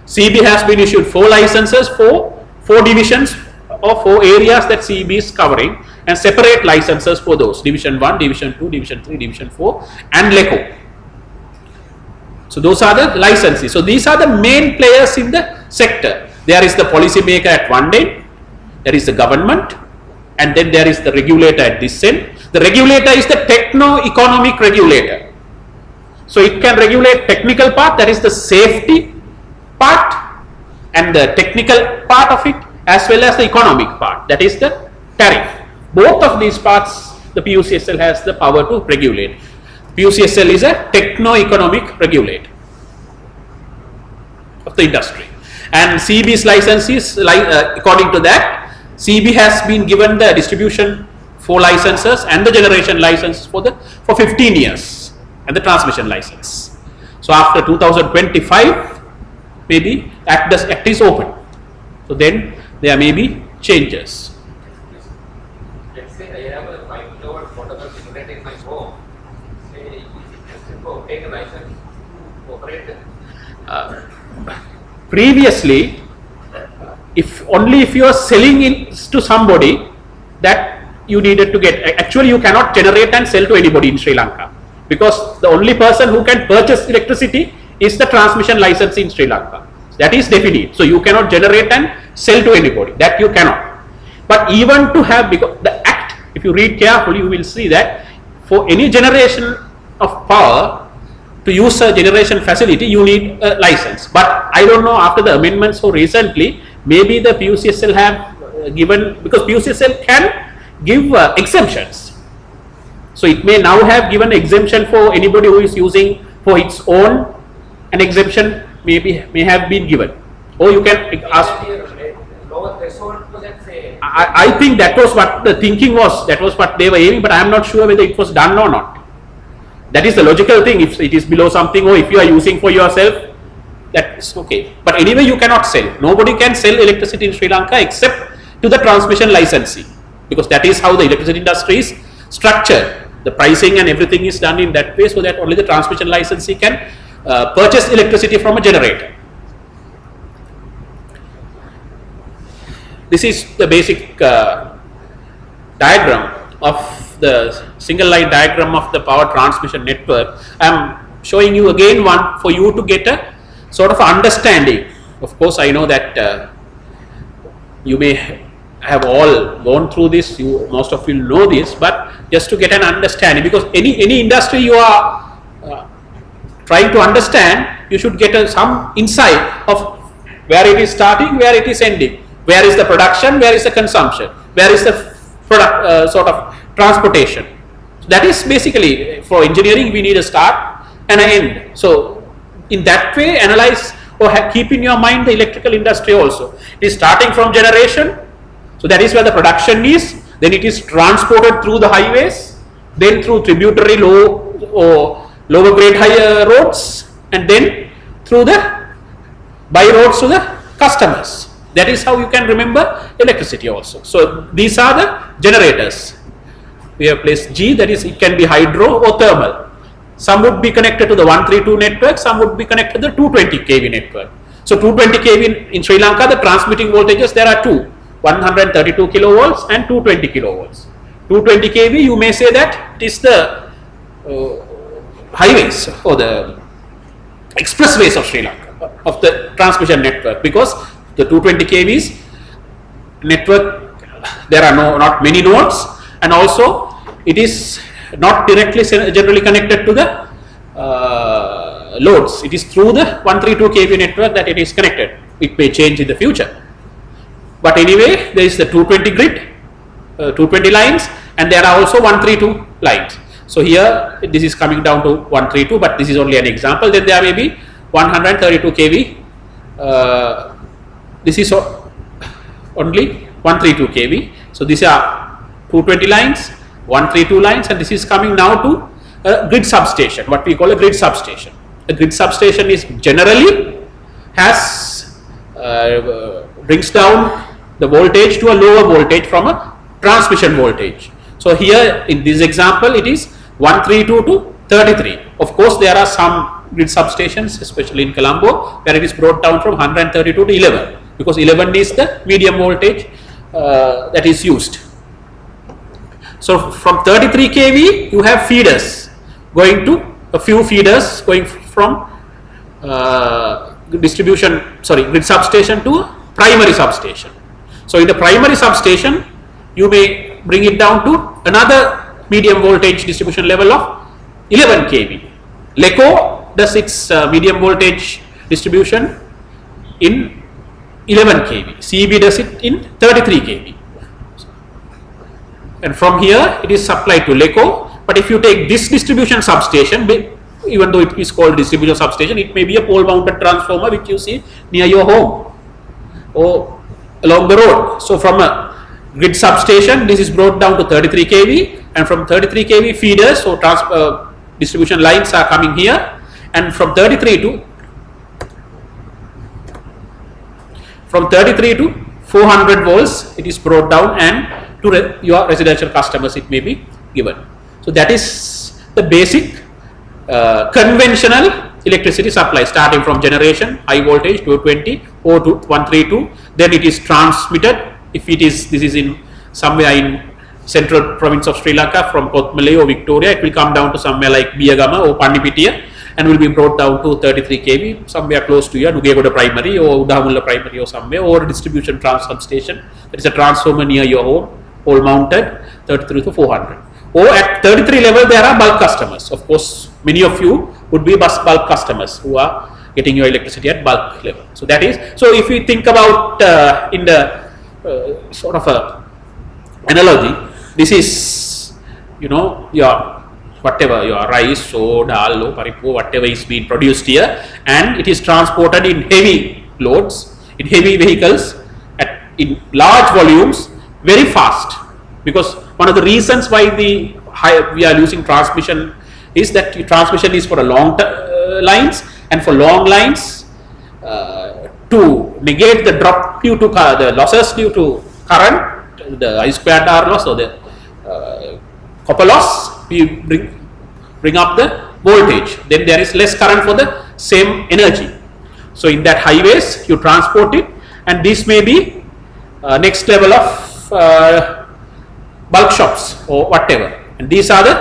CEB has been issued four licenses for four divisions or four areas that CEB is covering and separate licenses for those division 1, division 2, division 3, division 4 and LECO. So those are the licenses. So these are the main players in the sector. There is the policy maker at one end, there is the government, and then there is the regulator at this end. The regulator is the techno-economic regulator. So it can regulate technical part, that is the safety part, and the technical part of it, as well as the economic part, that is the tariff. Both of these parts, the PUCSL has the power to regulate. PUCSL is a techno-economic regulator of the industry. And CB's license is, li- uh, according to that, CB has been given the distribution for licenses and the generation license for the for 15 years and the transmission license. So after 2025, maybe act, the act is open. So then there may be changes. Let's say I have a five kilowatt portable generator in my home. Say, is it necessary to take a license to operate? Uh, previously, if only if you are selling it to somebody that you needed to get actually you cannot generate and sell to anybody in Sri Lanka because the only person who can purchase electricity is the transmission license in Sri Lanka. That is definite. So you cannot generate and sell to anybody. That you cannot. But even to have because the act, if you read carefully, you will see that for any generation of power to use a generation facility, you need a license. But I don't know after the amendments so recently, maybe the PUCSL have uh, given because PUCSL can give uh, exemptions. So it may now have given exemption for anybody who is using for its own an exemption maybe may have been given. Or you can ask. That. I, I think that was what the thinking was. That was what they were aiming, but I am not sure whether it was done or not. That is the logical thing. If it is below something, or if you are using for yourself, that's okay. But anyway, you cannot sell. Nobody can sell electricity in Sri Lanka except to the transmission licensee, because that is how the electricity industry is structured. The pricing and everything is done in that way, so that only the transmission licensee can uh, purchase electricity from a generator. This is the basic uh, diagram of the single line diagram of the power transmission network. I am showing you again one for you to get a sort of understanding. Of course, I know that uh, you may have all gone through this. You most of you know this, but just to get an understanding, because any any industry you are trying to understand, you should get a, some insight of where it is starting, where it is ending, where is the production, where is the consumption, where is the product uh, sort of transportation. So that is basically for engineering we need a start and an end. So in that way analyze or keep in your mind the electrical industry also. It is starting from generation, so that is where the production is, then it is transported through the highways, then through tributary low or lower grade higher roads and then through the by roads to the customers. That is how you can remember electricity also. So these are the generators. We have placed G that is it can be hydro or thermal. Some would be connected to the 132 network, some would be connected to the 220 kV network. So 220 kV in, Sri Lanka the transmitting voltages there are two 132 kilovolts and 220 kilovolts. 220 kV you may say that it is the uh, highways or the expressways of Sri Lanka of the transmission network because the 220 kVs network there are no not many nodes and also it is not directly generally connected to the uh, loads. It is through the 132 kV network that it is connected. It may change in the future. But anyway there is the 220 grid uh, 220 lines and there are also 132 lines so here this is coming down to 132 but this is only an example then there may be 132 kV. Uh, this is only 132 kV. So these are 220 lines 132 lines and this is coming now to a grid substation what we call a grid substation. A grid substation is generally has uh, brings down the voltage to a lower voltage from a transmission voltage. So here in this example it is 132 to 33. Of course there are some grid substations especially in Colombo where it is brought down from 132 to 11 because 11 is the medium voltage uh, that is used. So from 33 kV you have feeders going to a few feeders going from uh, distribution sorry grid substation to primary substation. So in the primary substation you may bring it down to another medium voltage distribution level of 11 kV. LECO does its uh, medium voltage distribution in 11 kV. CEB does it in 33 kV and from here it is supplied to LECO. But if you take this distribution substation, even though it is called distribution substation, it may be a pole mounted transformer which you see near your home or along the road. So from a grid substation, this is brought down to 33 kV, and from 33 kV feeders, so trans- uh, distribution lines are coming here, and from 33 to from 33 to 400 volts it is brought down and to re- your residential customers it may be given. So that is the basic uh, conventional electricity supply starting from generation high voltage 220 or to 132 then it is transmitted. If it is this is in somewhere in central province of Sri Lanka from Kothmale or Victoria, it will come down to somewhere like Biyagama or Pannipitiya and will be brought down to 33 kV somewhere close to your Nugegoda primary or Udahamulla primary or somewhere or a distribution trans substation. There is a transformer near your home, all mounted 33 to 400. Or at 33 level there are bulk customers. Of course, many of you would be bus bulk customers who are getting your electricity at bulk level. So that is, so if we think about uh, in the uh, sort of a analogy, this is, you know, your whatever your rice so dal or paripu, whatever is being produced here, and it is transported in heavy loads, in heavy vehicles, at in large volumes, very fast. Because one of the reasons why the high, we are using transmission is that transmission is for a long uh, lines, and for long lines, uh, to negate the drop due to the losses due to current, the I squared R loss or the uh, copper loss, we bring, bring up the voltage. Then there is less current for the same energy. So in that highways, you transport it and this may be uh, next level of uh, bulk shops or whatever. And these are the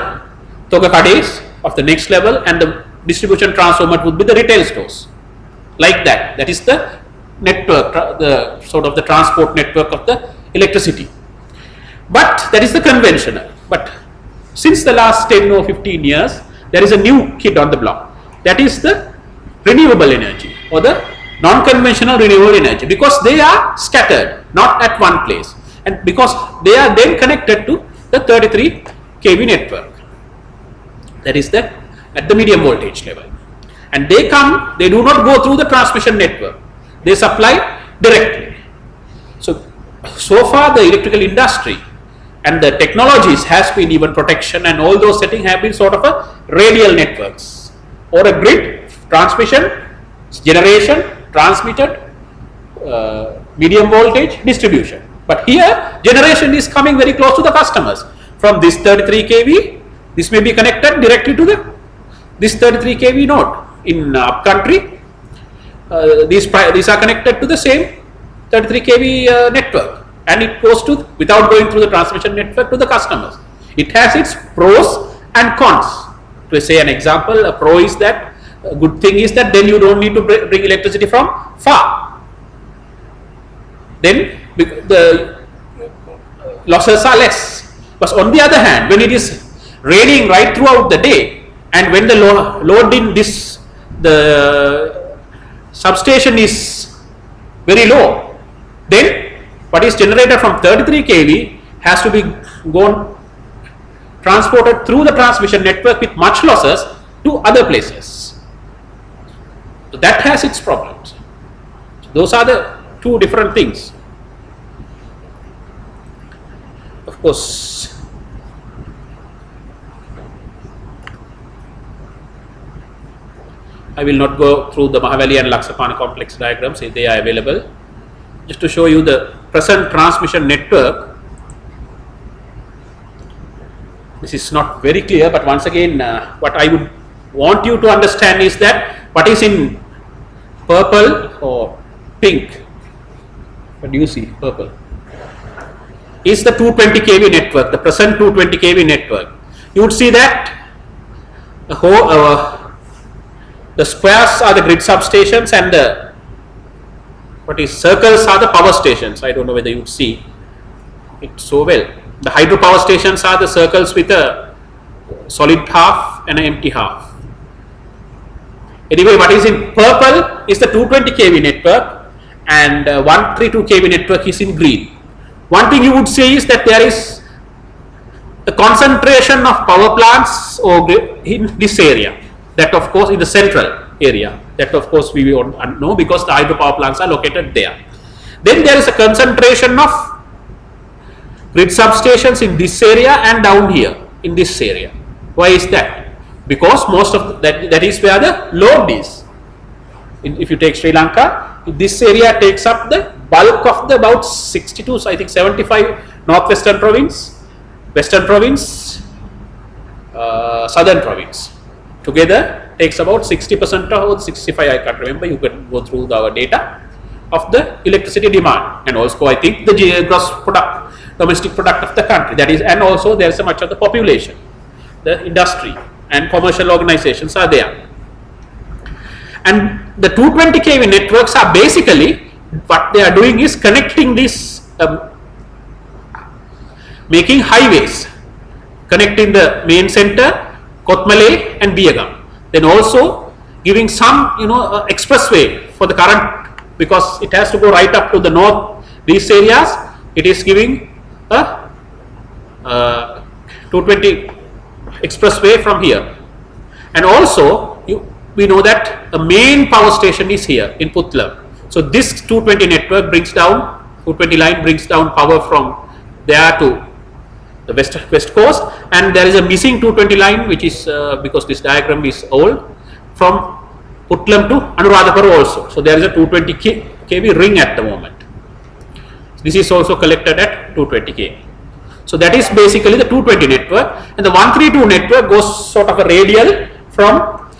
Toga Kades of the next level and the distribution transformer would be the retail stores. Like that. That is the network, the sort of the transport network of the electricity. But that is the conventional. But since the last 10 or 15 years, there is a new kid on the block. That is the renewable energy or the non-conventional renewable energy because they are scattered, not at one place. And because they are then connected to the 33 kV network. That is the at the medium voltage level. And they come, they do not go through the transmission network. They supply directly. So, so far the electrical industry and the technologies has been even protection and all those settings have been sort of a radial networks or a grid transmission, generation, transmitted, uh, medium voltage, distribution. But here generation is coming very close to the customers. From this 33 kV, this may be connected directly to the this 33 kV node in uh, upcountry. Uh, these these are connected to the same 33 kV uh, network and it goes to without going through the transmission network to the customers. It has its pros and cons. To say an example, a pro is that a good thing is that then you don't need to bring electricity from far. Then the losses are less. But on the other hand, when it is raining right throughout the day and when the lo load in this the substation is very low, then what is generated from 33 kV has to be gone transported through the transmission network with much losses to other places. So that has its problems. So those are the two different things. Of course, I will not go through the Mahaweli and Laxapana complex diagrams, if they are available. Just to show you the present transmission network, this is not very clear, but once again, uh, what I would want you to understand is that what is in purple or pink, what do you see, purple, is the 220 kV network, the present 220 kV network. You would see that the whole, uh, the squares are the grid substations and the what is circles are the power stations. I don't know whether you see it so well. The hydropower stations are the circles with a solid half and an empty half. Anyway, what is in purple is the 220 kV network and uh, 132 kV network is in green. One thing you would say is that there is a concentration of power plants in this area. That of course in the central area. That of course we will know because the hydropower plants are located there. Then there is a concentration of grid substations in this area and down here in this area. Why is that? Because most of that that is where the load is. In, if you take Sri Lanka, this area takes up the bulk of the about 62, so I think 75 northwestern province, western province, uh, southern province. Together takes about 60% or 65, I can't remember, you can go through our data of the electricity demand and also I think the gross product domestic product of the country. That is, and also there is much of the population, the industry and commercial organizations are there. And the 220 kV networks are basically what they are doing is connecting this, um, making highways, connecting the main center, Kotmale and Biyagam. Then also giving some, you know, uh, expressway for the current because it has to go right up to the north. These areas, it is giving a uh, 220 expressway from here. And also, you, we know that a main power station is here in Putlam. So this 220 network brings down, 220 line brings down power from there to the west west coast and there is a missing 220 line which is uh, because this diagram is old from Putlam to Anuradhapura also. So there is a 220 kV ring at the moment. This is also collected at 220 kV. So that is basically the 220 network and the 132 network goes sort of a radial from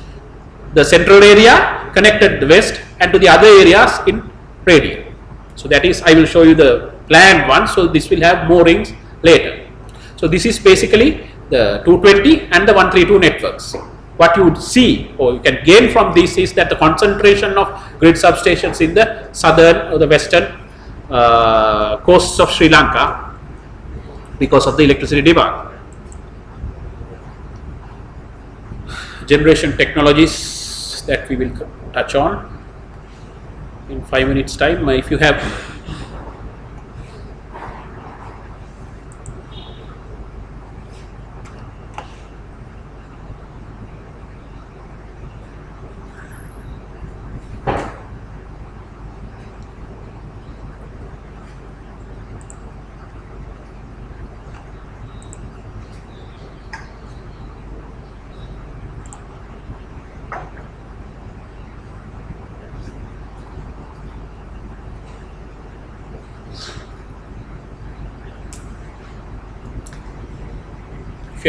the central area connected the west and to the other areas in radial. So that is I will show you the planned one. So this will have more rings later. So this is basically the 220 and the 132 networks. What you would see or you can gain from this is that the concentration of grid substations in the southern or the western uh, coasts of Sri Lanka because of the electricity demand. Generation technologies that we will touch on in 5 minutes time. If you have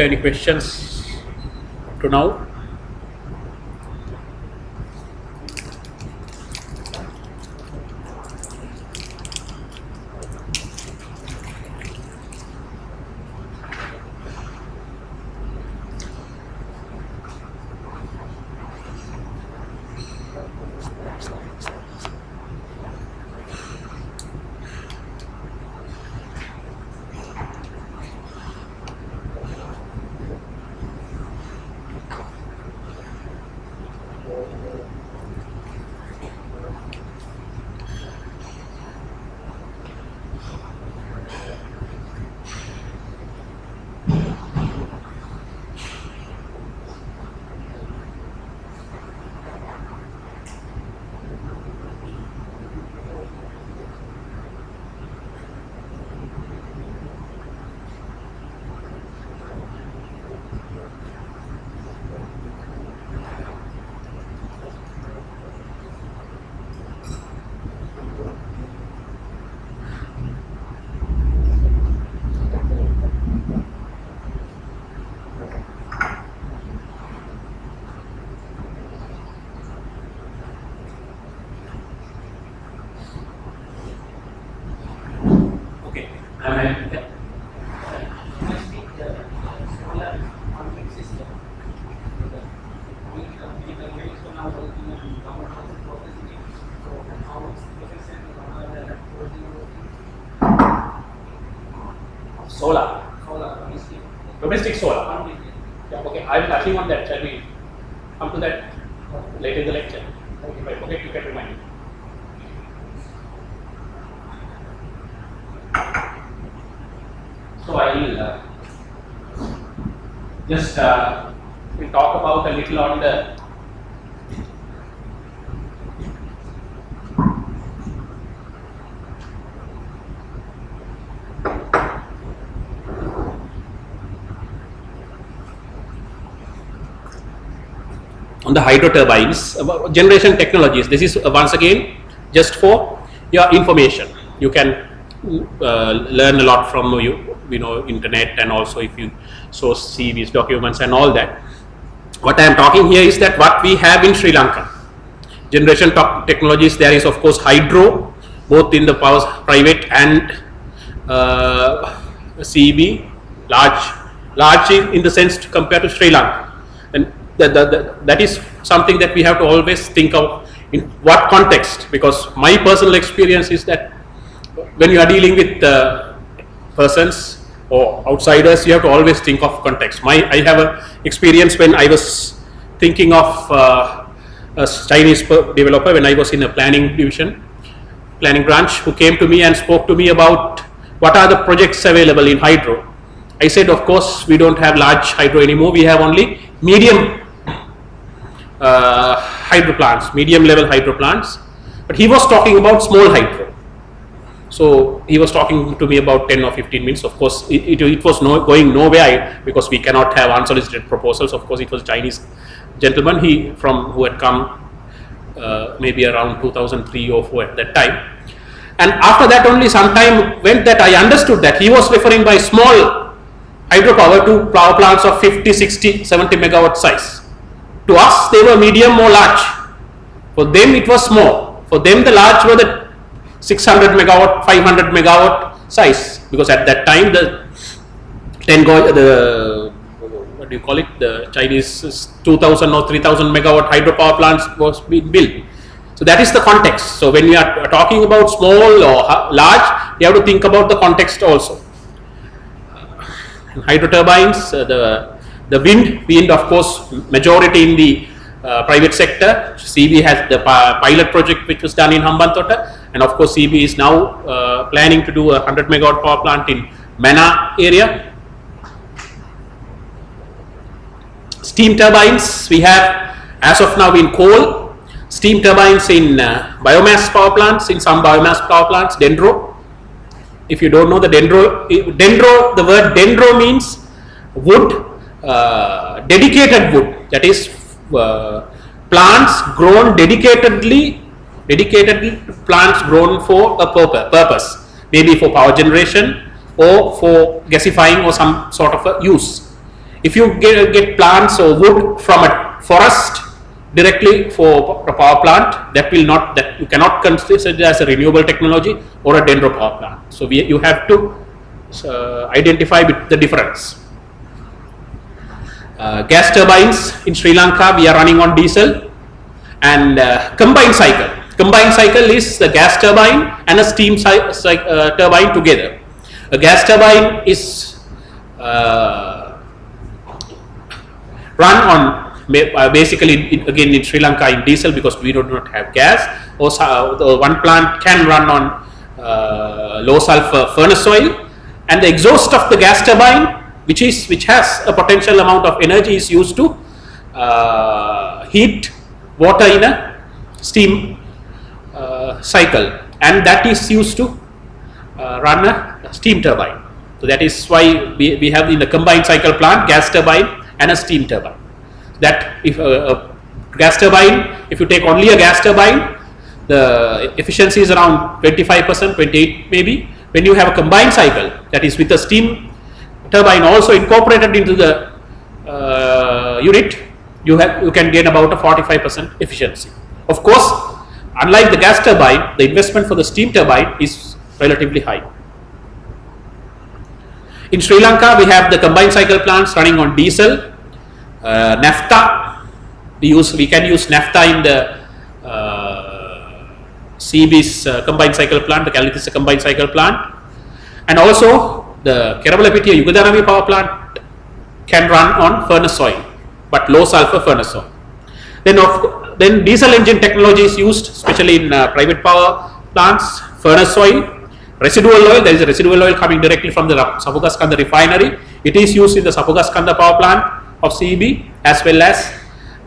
have any questions to now. Okay. And solar, domestic solar. Yeah, okay. I'm touching on that. Shall we come to that later in the lecture? If I forget, you can remind me. So I will uh, just uh, we'll talk about a little on the on the hydro turbines uh, generation technologies. This is uh, once again just for your information. You can uh, learn a lot from you you know internet and also if you so see these documents and all that. What i am talking here is that what we have in sri lanka generation technologies there is of course hydro both in the power private and uh, large, large in, in the sense to compare to Sri Lanka. That, that, that is something that we have to always think of in what context because my personal experience is that when you are dealing with uh, persons or outsiders you have to always think of context. My i have a experience when i was thinking of uh, a chinese developer when i was in a planning division planning branch who came to me and spoke to me about what are the projects available in hydro. I said of course we don't have large hydro anymore. We have only medium uh, hydro plants, medium level hydro plants, but he was talking about small hydro. So he was talking to me about 10 or 15 minutes. Of course, it, it, it was no, going nowhere because we cannot have unsolicited proposals. Of course, it was Chinese gentleman he from who had come uh, maybe around 2003 or 4 at that time. And after that, only some time went that I understood that he was referring by small hydropower to power plants of 50, 60, 70 megawatt size. To us, they were medium or large. For them, it was small. For them, the large were the 600 megawatt, 500 megawatt size because at that time the 10 go the what do you call it the Chinese 2000 or 3000 megawatt hydropower plants was being built. So that is the context. So when we are talking about small or large, you have to think about the context also. hydro turbines, uh, the the wind, wind of course majority in the uh, private sector. CEB has the pilot project which was done in Hambantota and of course CEB is now uh, planning to do a 100 megawatt power plant in Mannar area. Steam turbines we have as of now in coal, steam turbines in uh, biomass power plants, in some biomass power plants, dendro. If you don't know the dendro, dendro, the word dendro means wood uh, dedicated wood. That is uh, plants grown dedicatedly dedicated plants grown for a purpose. Maybe for power generation or for gasifying or some sort of a use. If you get, get plants or wood from a forest directly for a power plant that will not that you cannot consider it as a renewable technology or a dendro power plant. So we, you have to uh, identify the difference uh, gas turbines in Sri Lanka we are running on diesel and uh, combined cycle. Combined cycle is the gas turbine and a steam uh, turbine together. A gas turbine is uh, run on uh, basically again in Sri Lanka in diesel because we do not have gas. One plant can run on low sulfur furnace oil and the exhaust of the gas turbine which is which has a potential amount of energy is used to uh, heat water in a steam uh, cycle and that is used to uh, run a steam turbine. So that is why we, we have in the combined cycle plant gas turbine and a steam turbine. That if a, a gas turbine, if you take only a gas turbine, the efficiency is around 25%, 28 maybe. When you have a combined cycle, that is with a steam turbine also incorporated into the uh, unit, you have you can gain about a 45% efficiency. Of course, unlike the gas turbine, the investment for the steam turbine is relatively high. In Sri Lanka, we have the combined cycle plants running on diesel, uh, naphtha. We use we can use naphtha in the uh, CEB's uh, combined cycle plant, the Kelanitissa combined cycle plant, and also the Kerawalapitiya Yugadanavi power plant can run on furnace oil, but low sulfur furnace oil. Then, of, then diesel engine technology is used, especially in uh, private power plants, furnace oil, residual oil. There is a residual oil coming directly from the Sapugaskanda refinery. It is used in the Sapugaskanda power plant of CEB as well as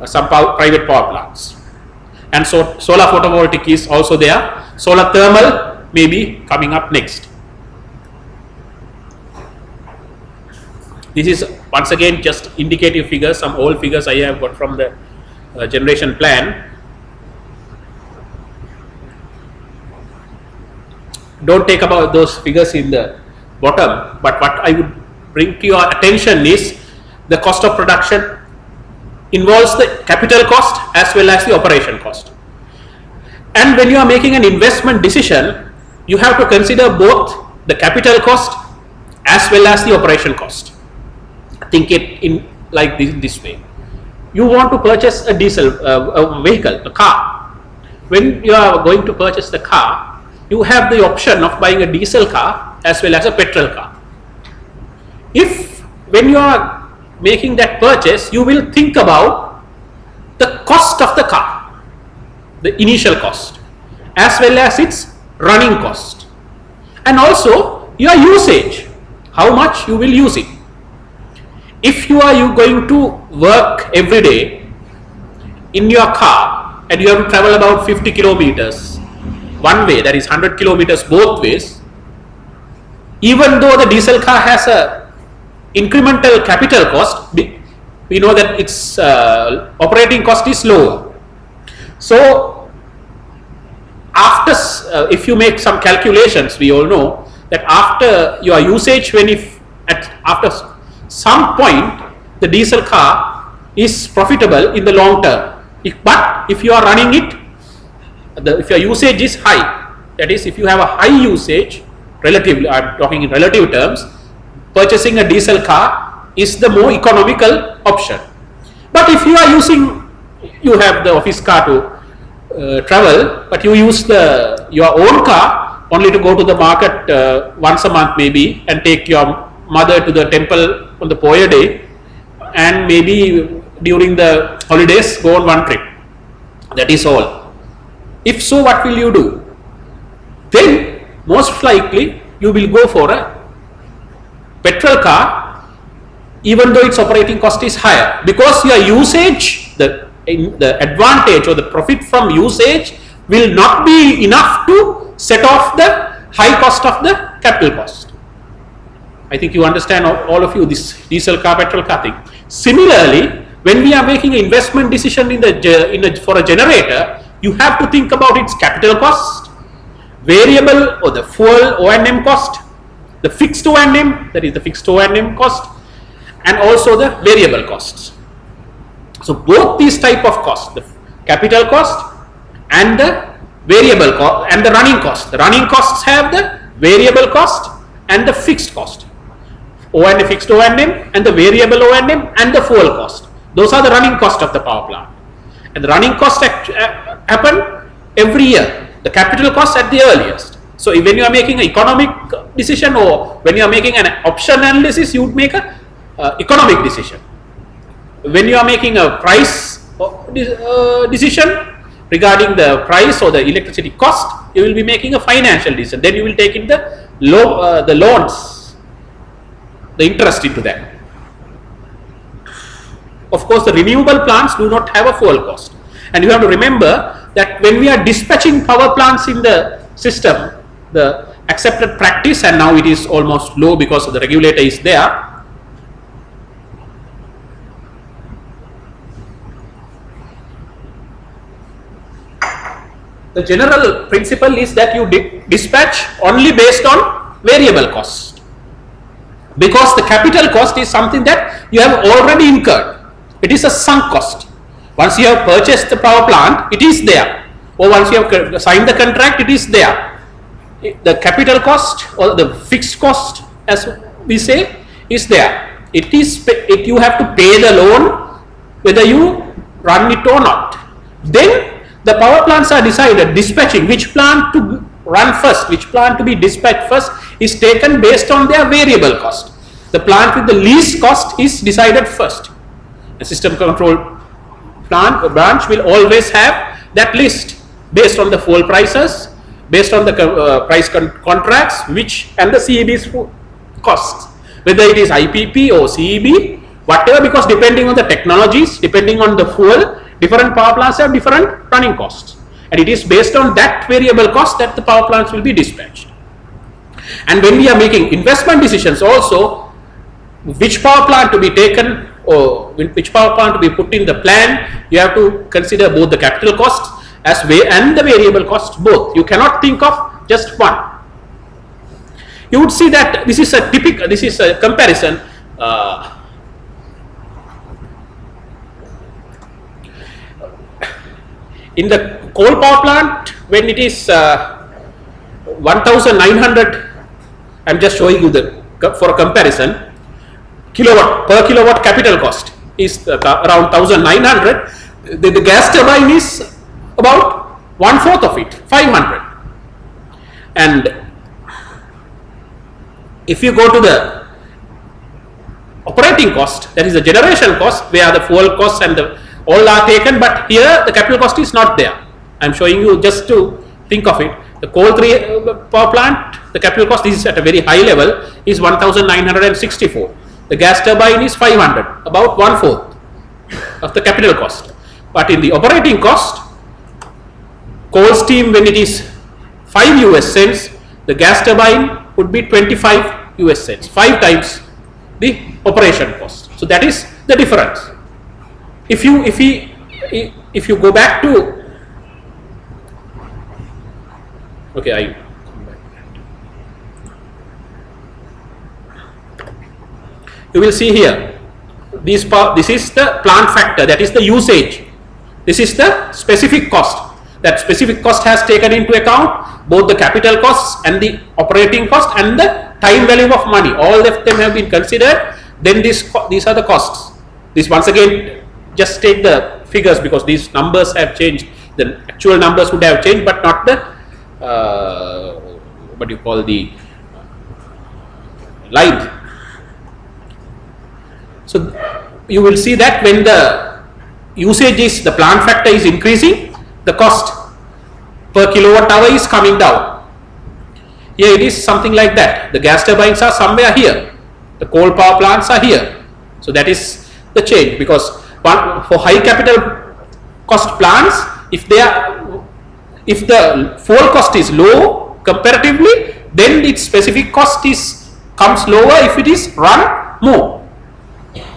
uh, some power, private power plants. And so solar photovoltaic is also there. Solar thermal may be coming up next. This is once again just indicative figures, some old figures I have got from the uh, generation plan. Don't take about those figures in the bottom, but what I would bring to your attention is the cost of production involves the capital cost as well as the operation cost. And when you are making an investment decision, you have to consider both the capital cost as well as the operation cost. Think it in like this, this way. You want to purchase a diesel uh, a vehicle, a car. When you are going to purchase the car, you have the option of buying a diesel car as well as a petrol car. If when you are making that purchase, you will think about the cost of the car, the initial cost, as well as its running cost, and also your usage, how much you will use it. If you are you going to work every day in your car and you have to travel about 50 kilometers one way, that is 100 kilometers both ways, even though the diesel car has a incremental capital cost, we, know that its uh, operating cost is lower. So, after uh, if you make some calculations, we all know that after your usage, when if at after some point the diesel car is profitable in the long term. If, but if you are running it, the, if your usage is high, that is, if you have a high usage, relatively, I'm talking in relative terms, purchasing a diesel car is the more economical option. But if you are using, you have the office car to uh, travel, but you use the your own car only to go to the market uh, once a month maybe and take your mother to the temple on the Poya day and maybe during the holidays go on one trip. That is all. If so, what will you do? Then most likely you will go for a petrol car even though its operating cost is higher because your usage the the advantage or the profit from usage will not be enough to set off the high cost of the capital cost i think you understand all, of you this diesel car petrol car thing similarly when we are making an investment decision in the in a, for a generator you have to think about its capital cost variable or the fuel O&M cost the fixed O&M, that is the fixed O&M cost, and also the variable costs. So both these type of costs, the capital cost and the variable cost and the running cost. The running costs have the variable cost and the fixed cost. O&M fixed O&M and the variable O&M and the fuel cost. Those are the running cost of the power plant. And the running cost uh, happen every year. The capital cost at the earliest. So when you are making an economic decision or when you are making an option analysis, you would make an uh, economic decision. When you are making a price uh, decision regarding the price or the electricity cost, you will be making a financial decision. Then you will take in the low uh, the loans, the interest into that. Of course, the renewable plants do not have a fuel cost, and you have to remember that when we are dispatching power plants in the system, the accepted practice and now it is almost low because the regulator is there. The general principle is that you di dispatch only based on variable cost because the capital cost is something that you have already incurred. It is a sunk cost. Once you have purchased the power plant, it is there. Or once you have signed the contract, it is there the capital cost or the fixed cost as we say is there it is it you have to pay the loan whether you run it or not then the power plants are decided dispatching which plant to run first which plant to be dispatched first is taken based on their variable cost. The plant with the least cost is decided first. A system control plant branch will always have that list based on the fuel prices based on the uh, price con contracts which and the CEB's costs whether it is IPP or CEB whatever because depending on the technologies depending on the fuel different power plants have different running costs. And it is based on that variable cost that the power plants will be dispatched and when we are making investment decisions also which power plant to be taken or which power plant to be put in the plan you have to consider both the capital costs as way and the variable cost both. You cannot think of just one. You would see that this is a typical, this is a comparison. Uh, in the coal power plant, when it is uh, 1900 I'm just showing you the for a comparison. Kilowatt per kilowatt capital cost is around 1900. The, the gas turbine is about one fourth of it, 500. And if you go to the operating cost, that is the generation cost, where the fuel costs and the all are taken, but here the capital cost is not there. I am showing you just to think of it. The coal 3 uh, power plant, the capital cost is at a very high level, is 1964. The gas turbine is 500, about one fourth of the capital cost. But in the operating cost, coal steam when it is 5 US cents, the gas turbine would be 25 US cents, 5 times the operation cost. So that is the difference. If you if we if you go back to okay, I come back. You will see here this part this is the plant factor that is the usage. This is the specific cost. That specific cost has taken into account both the capital costs and the operating cost and the time value of money. All of them have been considered. Then this these are the costs. This once again just take the figures because these numbers have changed. The actual numbers would have changed, but not the uh, what you call the line. So you will see that when the usage is the plant factor is increasing, the cost per kilowatt hour is coming down. Here it is something like that. The gas turbines are somewhere here. The coal power plants are here. So that is the change because for high capital cost plants, if they are, if the fuel cost is low comparatively, then its specific cost is comes lower if it is run more.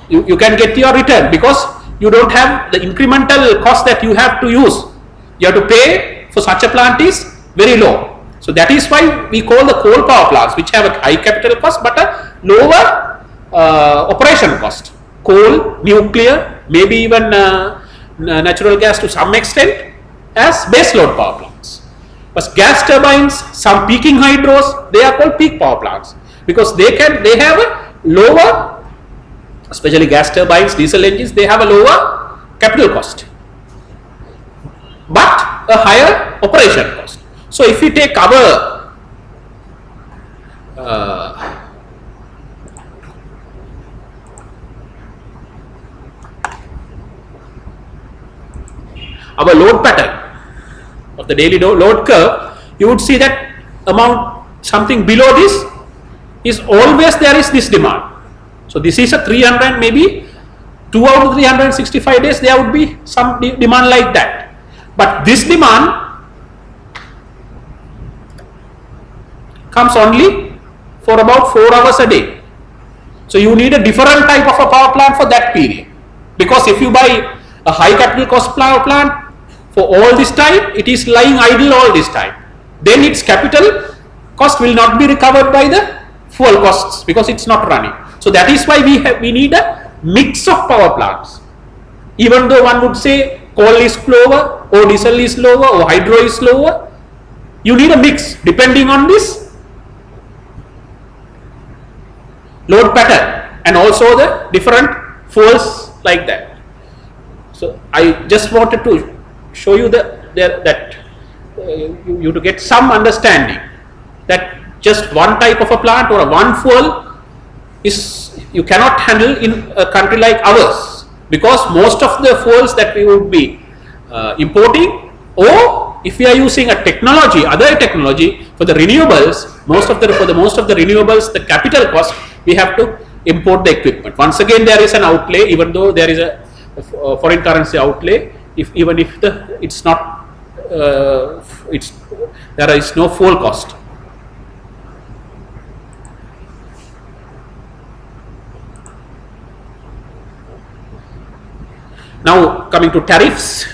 You, you can get your return because you don't have the incremental cost that you have to use. You have to pay for such a plant is very low. So that is why we call the coal power plants which have a high capital cost but a lower uh, operation cost. Coal, nuclear, maybe even uh, natural gas to some extent as base load power plants. But gas turbines, some peaking hydros, they are called peak power plants because they can they have a lower, especially gas turbines, diesel engines, they have a lower capital cost, but a higher operation cost. So if we take our uh, our load pattern of the daily load curve, you would see that amount something below this is always there is this demand. So this is a 300 maybe 2 out of 365 days there would be some de demand like that. But this demand comes only for about 4 hours a day. So you need a different type of a power plant for that period. Because if you buy a high capital cost power plant for all this time it is lying idle all this time. Then its capital cost will not be recovered by the fuel costs because it's not running. So that is why we have we need a mix of power plants. Even though one would say coal is lower or diesel is lower or hydro is lower you need a mix depending on this load pattern and also the different fuels like that. So i just wanted to show you the, the that uh, you, you to get some understanding that just one type of a plant or a one fuel is you cannot handle in a country like ours. Because most of the fuels that we would be uh, importing or if we are using a technology other technology for the renewables most of the for the most of the renewables the capital cost we have to import the equipment. Once again there is an outlay even though there is a, a foreign currency outlay if even if the it's not uh, it's there is no fuel cost. Now coming to tariffs.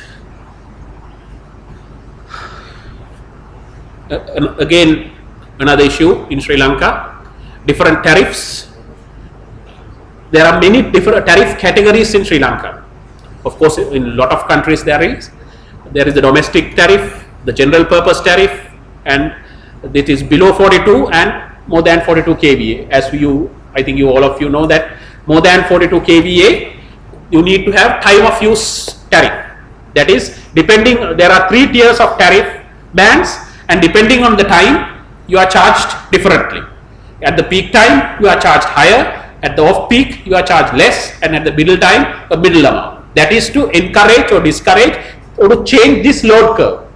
Uh, again another issue in Sri Lanka. Different tariffs. There are many different tariff categories in Sri Lanka of course, in a lot of countries there is. There is the domestic tariff, the general purpose tariff, and it is below 42 and more than 42 kVA. As you, I think you all of you know that more than 42 kVA, you need to have time of use tariff. That is, depending, there are three tiers of tariff bands, and depending on the time, you are charged differently. At the peak time, you are charged higher. At the off peak, you are charged less, and at the middle time, a middle amount. That is to encourage or discourage or to change this load curve.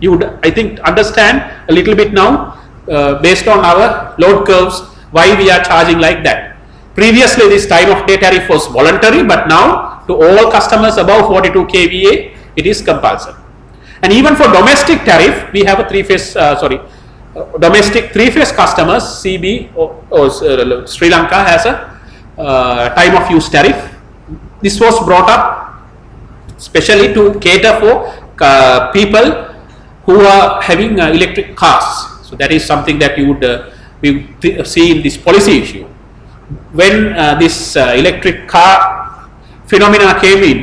You would, I think, understand a little bit now uh, based on our load curves why we are charging like that. Previously, this time of day tariff was voluntary, but now to all customers above 42 kVA, it is compulsory. And even for domestic tariff, we have a three-phase, uh, sorry, uh, domestic three-phase customers, CB or, or uh, Sri Lanka has a uh, time of use tariff. This was brought up especially to cater for uh, people who are having uh, electric cars. So that is something that you would uh, we see in this policy issue. When uh, this uh, electric car phenomena came in,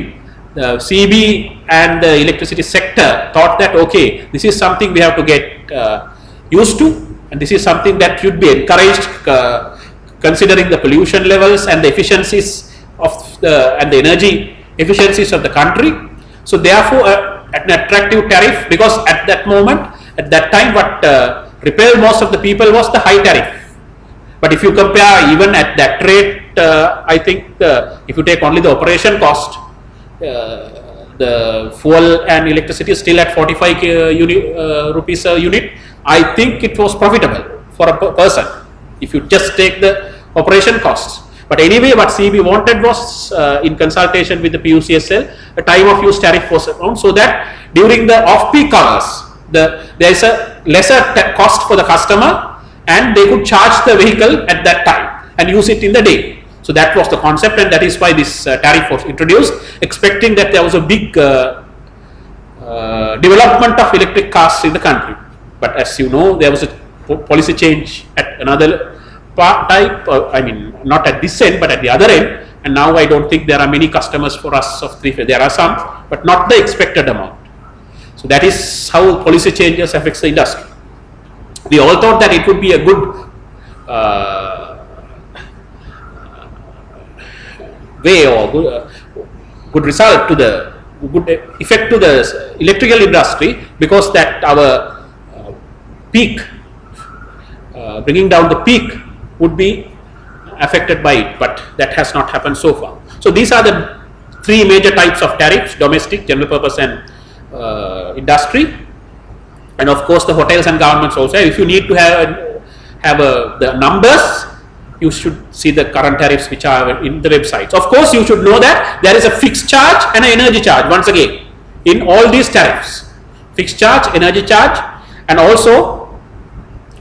the CB and the electricity sector thought that okay, this is something we have to get uh, used to, and this is something that should be encouraged, considering the pollution levels and the efficiencies of the and the energy efficiencies of the country. So therefore, uh, an attractive tariff because at that moment, at that time, what uh, repelled most of the people was the high tariff. But if you compare even at that rate, uh, I think uh, if you take only the operation cost, uh, the fuel and electricity is still at 45 uh, uni, uh, rupees a unit. I think it was profitable for a person if you just take the operation costs. But anyway, what CB wanted was uh, in consultation with the PUCSL, a time of use tariff was around so that during the off-peak hours, the there is a lesser cost for the customer and they could charge the vehicle at that time and use it in the day. So that was the concept, and that is why this uh, tariff was introduced, expecting that there was a big uh, uh, development of electric cars in the country. But as you know, there was a po- policy change at another type. Uh, I mean, not at this end, but at the other end. And now I don't think there are many customers for us of three phase. There are some, but not the expected amount. So that is how policy changes affects the industry. We all thought that it would be a good uh, way or good, uh, good result to the good effect to the electrical industry because that our uh, peak uh, bringing down the peak would be affected by it but that has not happened so far. So these are the three major types of tariffs domestic general purpose and uh, industry. And of course the hotels and governments also. If you need to have have a, the numbers you should see the current tariffs which are in the websites. Of course you should know that there is a fixed charge and an energy charge once again. In all these tariffs fixed charge energy charge and also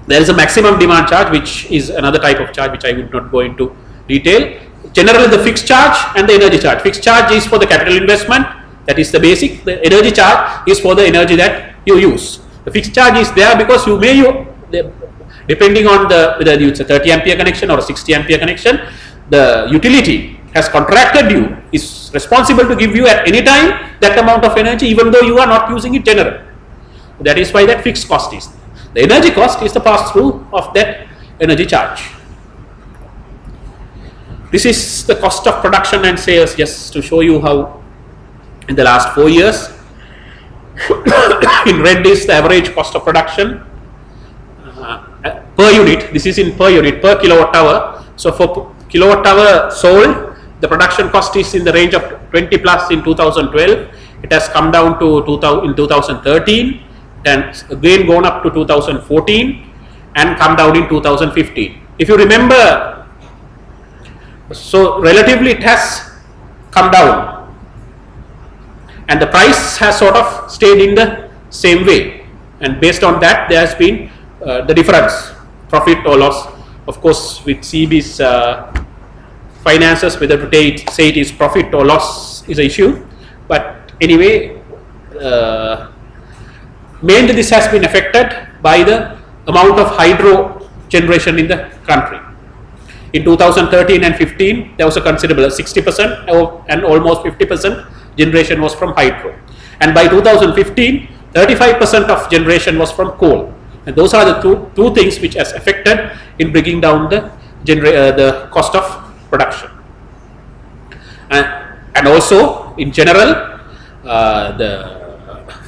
there is a maximum demand charge which is another type of charge which i would not go into detail. Generally the fixed charge and the energy charge. Fixed charge is for the capital investment that is the basic. The energy charge is for the energy that you use. The fixed charge is there because you may you depending on the whether it's a 30 ampere connection or a 60 ampere connection the utility has contracted you is responsible to give you at any time that amount of energy even though you are not using it generally. That is why that fixed cost is the energy cost is the pass through of that energy charge. This is the cost of production and sales just to show you how in the last four years in red is the average cost of production uh, per unit. This is in per unit per kilowatt hour. So for kilowatt hour sold the production cost is in the range of 20 plus in 2012 it has come down to 2000 in 2013 and again gone up to 2014 and come down in 2015 if you remember so relatively it has come down. And the price has sort of stayed in the same way. And based on that there has been uh, the difference profit or loss. Of course with CB's uh, finances whether to take, say it is profit or loss is an issue. But anyway uh, mainly this has been affected by the amount of hydro generation in the country. In 2013 and 15 there was a considerable 60% or- and almost 50% generation was from hydro. And by 2015 35% of generation was from coal. And those are the two, two things which has affected in bringing down the, uh, the cost of production. And, and also in general, uh, the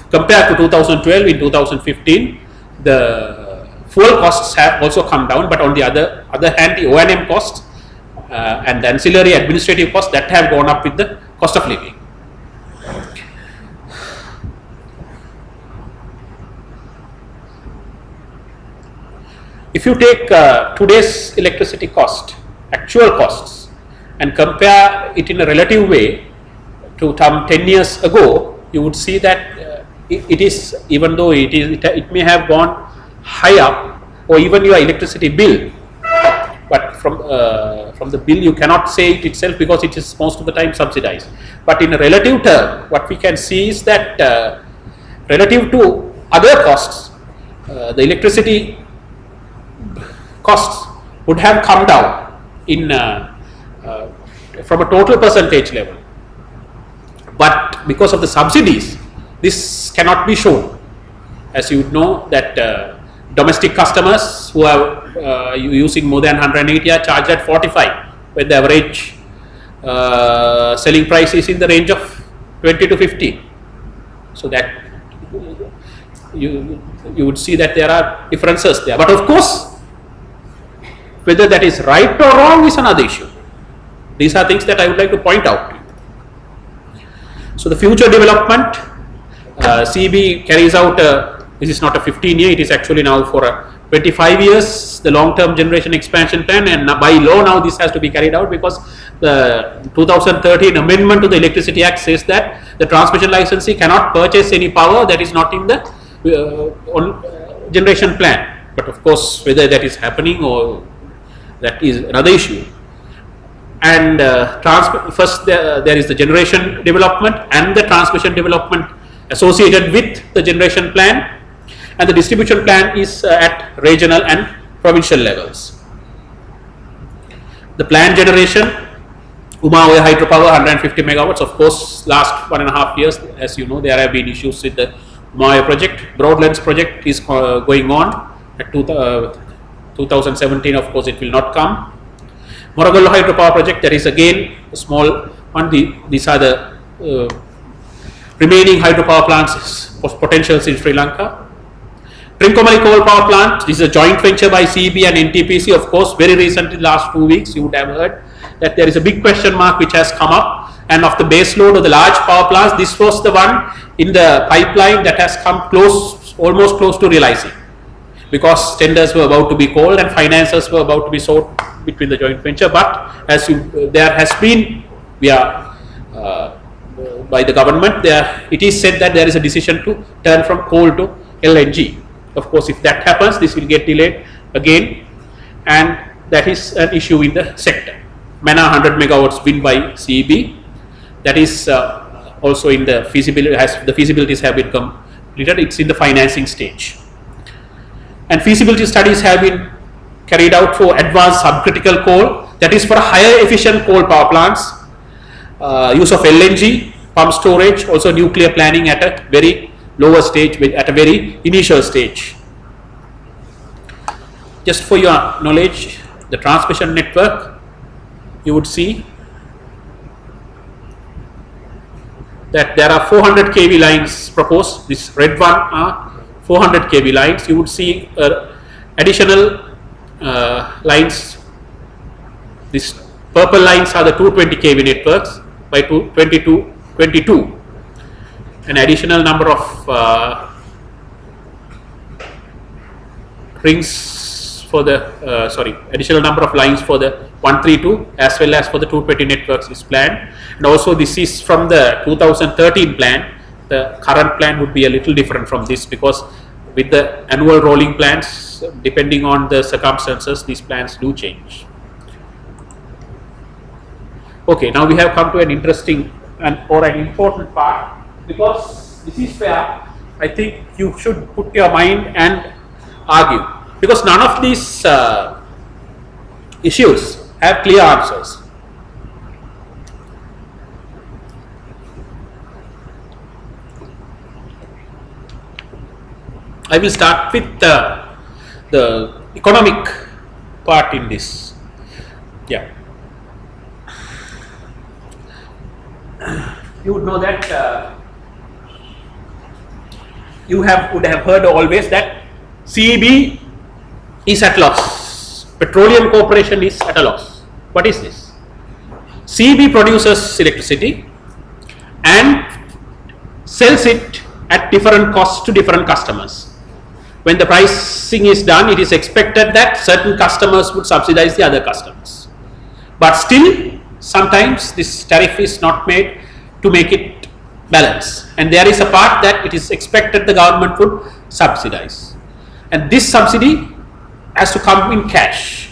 compared to 2012 in 2015, the fuel costs have also come down, but on the other other hand, the O&M costs uh, and the ancillary administrative costs that have gone up with the cost of living. If you take uh, today's electricity cost, actual costs, and compare it in a relative way to some 10 years ago, you would see that it, is, even though it is, it, it may have gone high up, or even your electricity bill, but from uh, from the bill you cannot say it itself because it is most of the time subsidized. But in a relative term, what we can see is that uh, relative to other costs, uh, the electricity costs would have come down in uh, uh, from a total percentage level. But because of the subsidies, this cannot be shown. As you would know that uh, domestic customers who are uh, using more than 180 are charged at 45 when the average uh, selling price is in the range of 20 to 50. So that you you would see that there are differences there. But of course, whether that is right or wrong is another issue. These are things that I would like to point out. So the future development, uh, CB carries out. A, this is not a 15 year; it is actually now for a 25 years. The long-term generation expansion plan, and by law now this has to be carried out because the 2013 amendment to the Electricity Act says that the transmission licensee cannot purchase any power that is not in the uh, uh, generation plan. But of course, whether that is happening or that is another issue and uh, first there is the generation development and the transmission development associated with the generation plan and the distribution plan is uh, at regional and provincial levels. The plan generation Umaoya hydropower 150 megawatts of course last one and a half years as you know there have been issues with the project Broadlands project is uh, going on at two, uh, 2017 of course it will not come Moragolla hydropower project, there is again a small one. The, these are the uh, remaining hydropower plants potentials in Sri Lanka. Trincomalee coal power plant, is a joint venture by CEB and NTPC. Of course, very recently, last two weeks, you would have heard that there is a big question mark which has come up. And of the base load of the large power plants, this was the one in the pipeline that has come close, almost close to realizing because tenders were about to be called and finances were about to be sought between the joint venture. But as you, there has been, we are uh, by the government, there it is said that there is a decision to turn from coal to LNG. Of course, if that happens, this will get delayed again, and that is an issue in the sector. Mannar 100 megawatts wind by CEB, that is uh, also in the feasibility has the feasibilities have been completed. It's in the financing stage and feasibility studies have been carried out for advanced subcritical coal that is for higher efficient coal power plants uh, use of LNG pump storage also nuclear planning at a very lower stage at a very initial stage. Just for your knowledge the transmission network you would see that there are 400 kV lines proposed. This red one are 400 kV lines, you would see uh, additional uh, lines. These purple lines are the 220 kV networks by two, 22, 22. An additional number of uh, rings for the uh, sorry additional number of lines for the 132 as well as for the 220 networks is planned. And also this is from the 2013 plan. The current plan would be a little different from this because with the annual rolling plans depending on the circumstances these plans do change. Okay now we have come to an interesting and or an important part because this is where i think you should put your mind and argue because none of these uh, issues have clear answers I will start with uh, the economic part in this. Yeah. You would know that uh, you have would have heard always that CEB is at loss. Petroleum Corporation is at a loss. What is this? CEB produces electricity and sells it at different costs to different customers. When the pricing is done, it is expected that certain customers would subsidize the other customers. But still, sometimes this tariff is not made to make it balance. And there is a part that it is expected the government would subsidize. And this subsidy has to come in cash.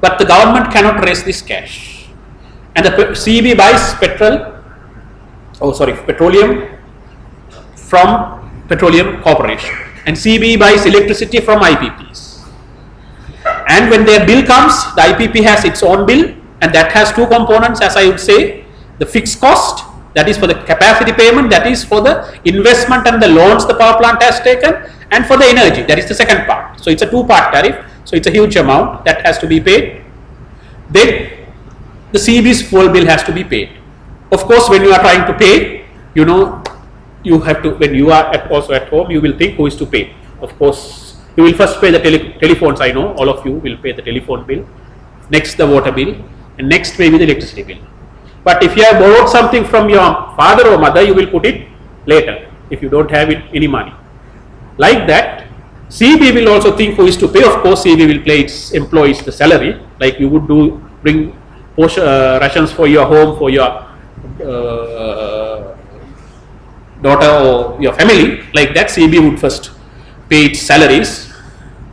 But the government cannot raise this cash. And the CEB buys petrol, oh sorry, petroleum from Petroleum Corporation. And CEB buys electricity from IPPs. And when their bill comes, the IPP has its own bill, and that has two components, as I would say the fixed cost, that is for the capacity payment, that is for the investment and the loans the power plant has taken, and for the energy, that is the second part. So it's a two part tariff, so it's a huge amount that has to be paid. Then the CB's full bill has to be paid. Of course, when you are trying to pay, you know, you have to, when you are at, also at home, you will think who is to pay. Of course, you will first pay the tele telephones, I know, all of you will pay the telephone bill, next the water bill, and next maybe the electricity bill. But if you have borrowed something from your father or mother, you will put it later if you don't have it any money. Like that, CB will also think who is to pay. Of course, CB will pay its employees the salary, like you would do bring uh, rations for your home, for your uh, daughter or your family. Like that, CB would first pay its salaries.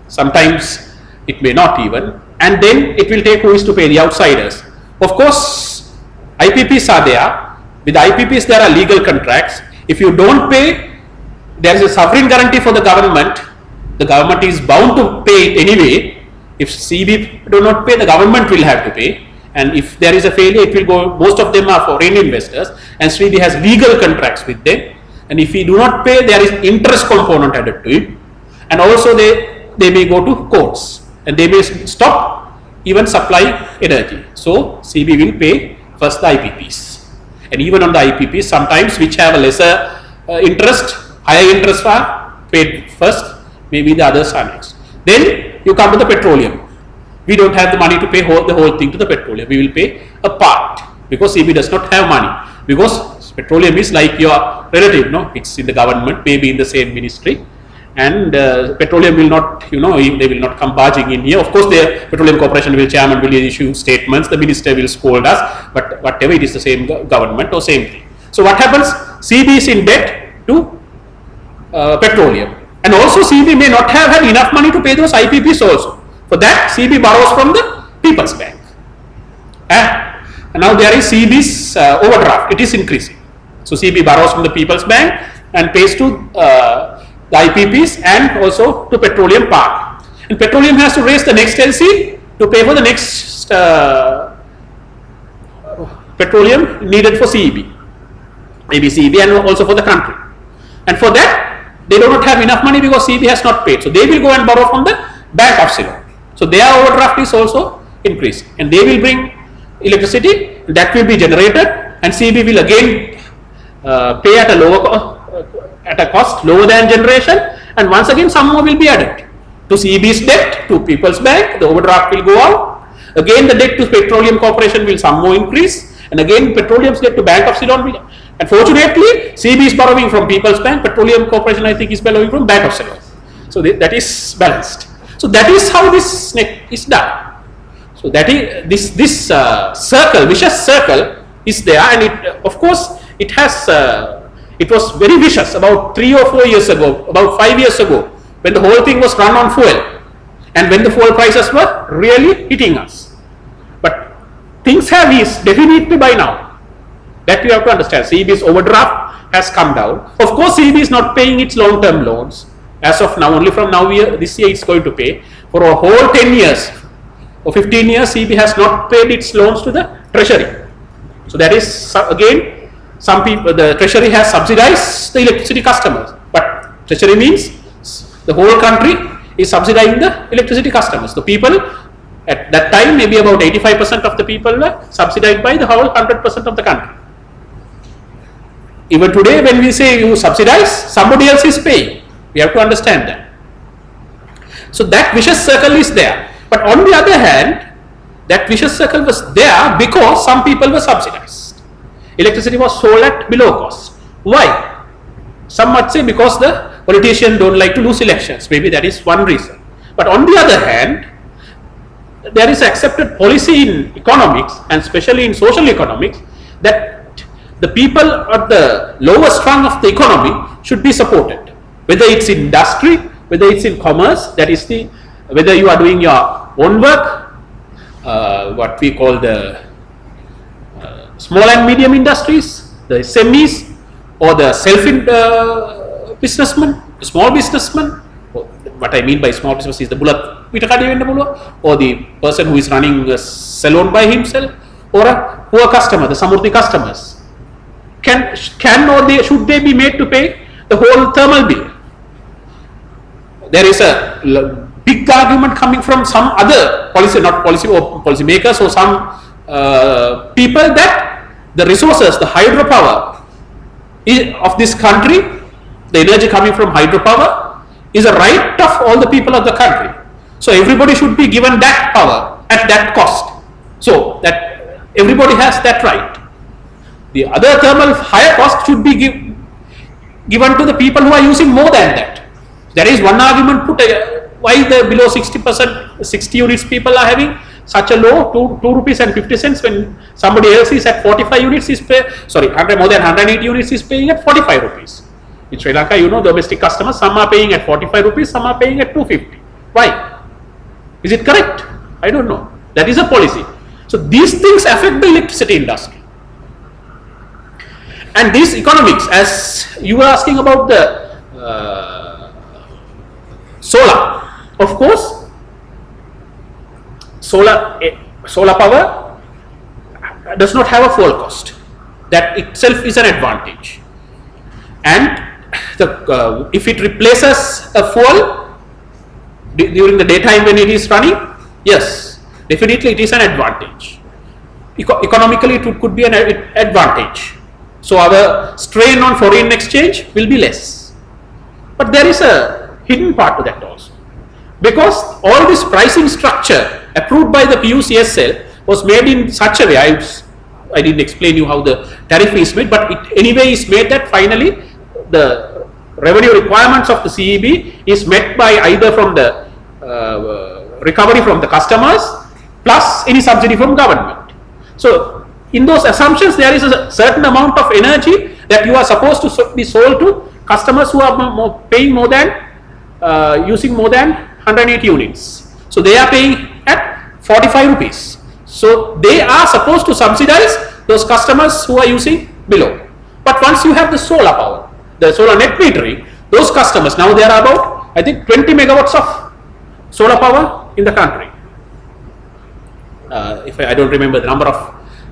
Sometimes it may not even, and then it will take who is to pay the outsiders. Of course, IPPs are there. With IPPs, there are legal contracts. If you don't pay, there is a sovereign guarantee for the government. The government is bound to pay it anyway. If CB do not pay, the government will have to pay. And if there is a failure, it will go. Most of them are foreign investors, and CB has legal contracts with them. And if we do not pay, there is interest component added to it. And also, they they may go to courts, and they may stop even supply energy. So CB will pay first the IPPs, and even on the IPPs, sometimes which have a lesser uh, interest, higher interest are paid first, maybe the others are next. Then you come to the petroleum. We don't have the money to pay whole, the whole thing to the petroleum. We will pay a part because CB does not have money because petroleum is like your relative, no? It's in the government, maybe in the same ministry and uh, petroleum will not you know they will not come barging in here. Of course the petroleum corporation will chairman will issue statements. The minister will scold us. But whatever it is the same government or same thing. So what happens? Cb is in debt to uh, petroleum. And also cb may not have had enough money to pay those ipps also. For that cb borrows from the people's bank. Ah, and now there is cb's uh, overdraft. It is increasing. So cb borrows from the people's bank and pays to uh, IPPs and also to Petroleum Park. And Petroleum has to raise the next LC to pay for the next uh, petroleum needed for CEB, maybe CEB and also for the country. And for that, they do not have enough money because CEB has not paid. So they will go and borrow from the Bank of Ceylon. So their overdraft is also increasing, and they will bring electricity that will be generated, and CEB will again uh, pay at a lower co- at a cost lower than generation and once again some more will be added. To CB's debt to People's Bank the overdraft will go out. Again the debt to Petroleum Corporation will some more increase and again Petroleum's debt to Bank of Ceylon will and fortunately CEB is borrowing from People's Bank. Petroleum Corporation I think is borrowing from Bank of Ceylon. So th- that is balanced. So that is how this net is done. So that is this this uh, circle vicious circle is there and it uh, of course it has uh, it was very vicious about three or four years ago, about five years ago, when the whole thing was run on fuel, and when the fuel prices were really hitting us. But things have eased definitely by now. That you have to understand. CEB's overdraft has come down. Of course, CEB is not paying its long-term loans as of now. Only from now year, this year it's going to pay for a whole 10 years or 15 years. CEB has not paid its loans to the treasury. So that is again some people the treasury has subsidized the electricity customers but treasury means the whole country is subsidizing the electricity customers. The people at that time, maybe about 85% of the people were subsidized by the whole 100% of the country. Even today, when we say you subsidize, somebody else is paying. We have to understand that. So that vicious circle is there. But on the other hand, that vicious circle was there because some people were subsidized. Electricity was sold at below cost. Why? Some might say because the politicians don't like to lose elections. Maybe that is one reason. But on the other hand, there is accepted policy in economics and especially in social economics that the people at the lowest rung of the economy should be supported. Whether it's in industry, whether it's in commerce, that is the, whether you are doing your own work, uh, what we call the small and medium industries, the SMEs, or the self uh, businessman, small businessman. What I mean by small business is the bullet or the person who is running a salon by himself, or a poor customer, the Samurdhi customers. Can can or they should they be made to pay the whole thermal bill? There is a big argument coming from some other policy, not policy or policy makers or some uh, people that the resources, the hydropower of this country, the energy coming from hydropower is a right of all the people of the country. So everybody should be given that power at that cost. So that everybody has that right. The other thermal higher cost should be give, given to the people who are using more than that. There is one argument put uh, why the below 60%, 60 units people are having such a low 2, 2 rupees and 50 cents when somebody else is at 45 units is pay, sorry 100 more than 180 units is paying at 45 rupees. In Sri Lanka you know domestic customers some are paying at 45 rupees some are paying at 250. Why? Is it correct? I don't know. That is a policy. So these things affect the electricity industry. And these economics as you were asking about the uh, solar of course, solar eh, solar power does not have a fuel cost. That itself is an advantage. And the, uh, if it replaces a fuel during the daytime when it is running, yes, definitely it is an advantage. Eco economically, it could be an advantage. So our strain on foreign exchange will be less. But there is a hidden part to that also because all this pricing structure approved by the PUCSL was made in such a way, I, I didn't explain you how the tariff is made, but it anyway is made that finally the revenue requirements of the CEB is met by either from the uh, recovery from the customers plus any subsidy from government. So in those assumptions there is a certain amount of energy that you are supposed to be sold to customers who are more, paying more than uh, using more than 180 units. So they are paying 45 rupees. So they are supposed to subsidize those customers who are using below. But once you have the solar power, the solar net metering, those customers now there are about I think 20 megawatts of solar power in the country. Uh, if I, I, don't remember the number of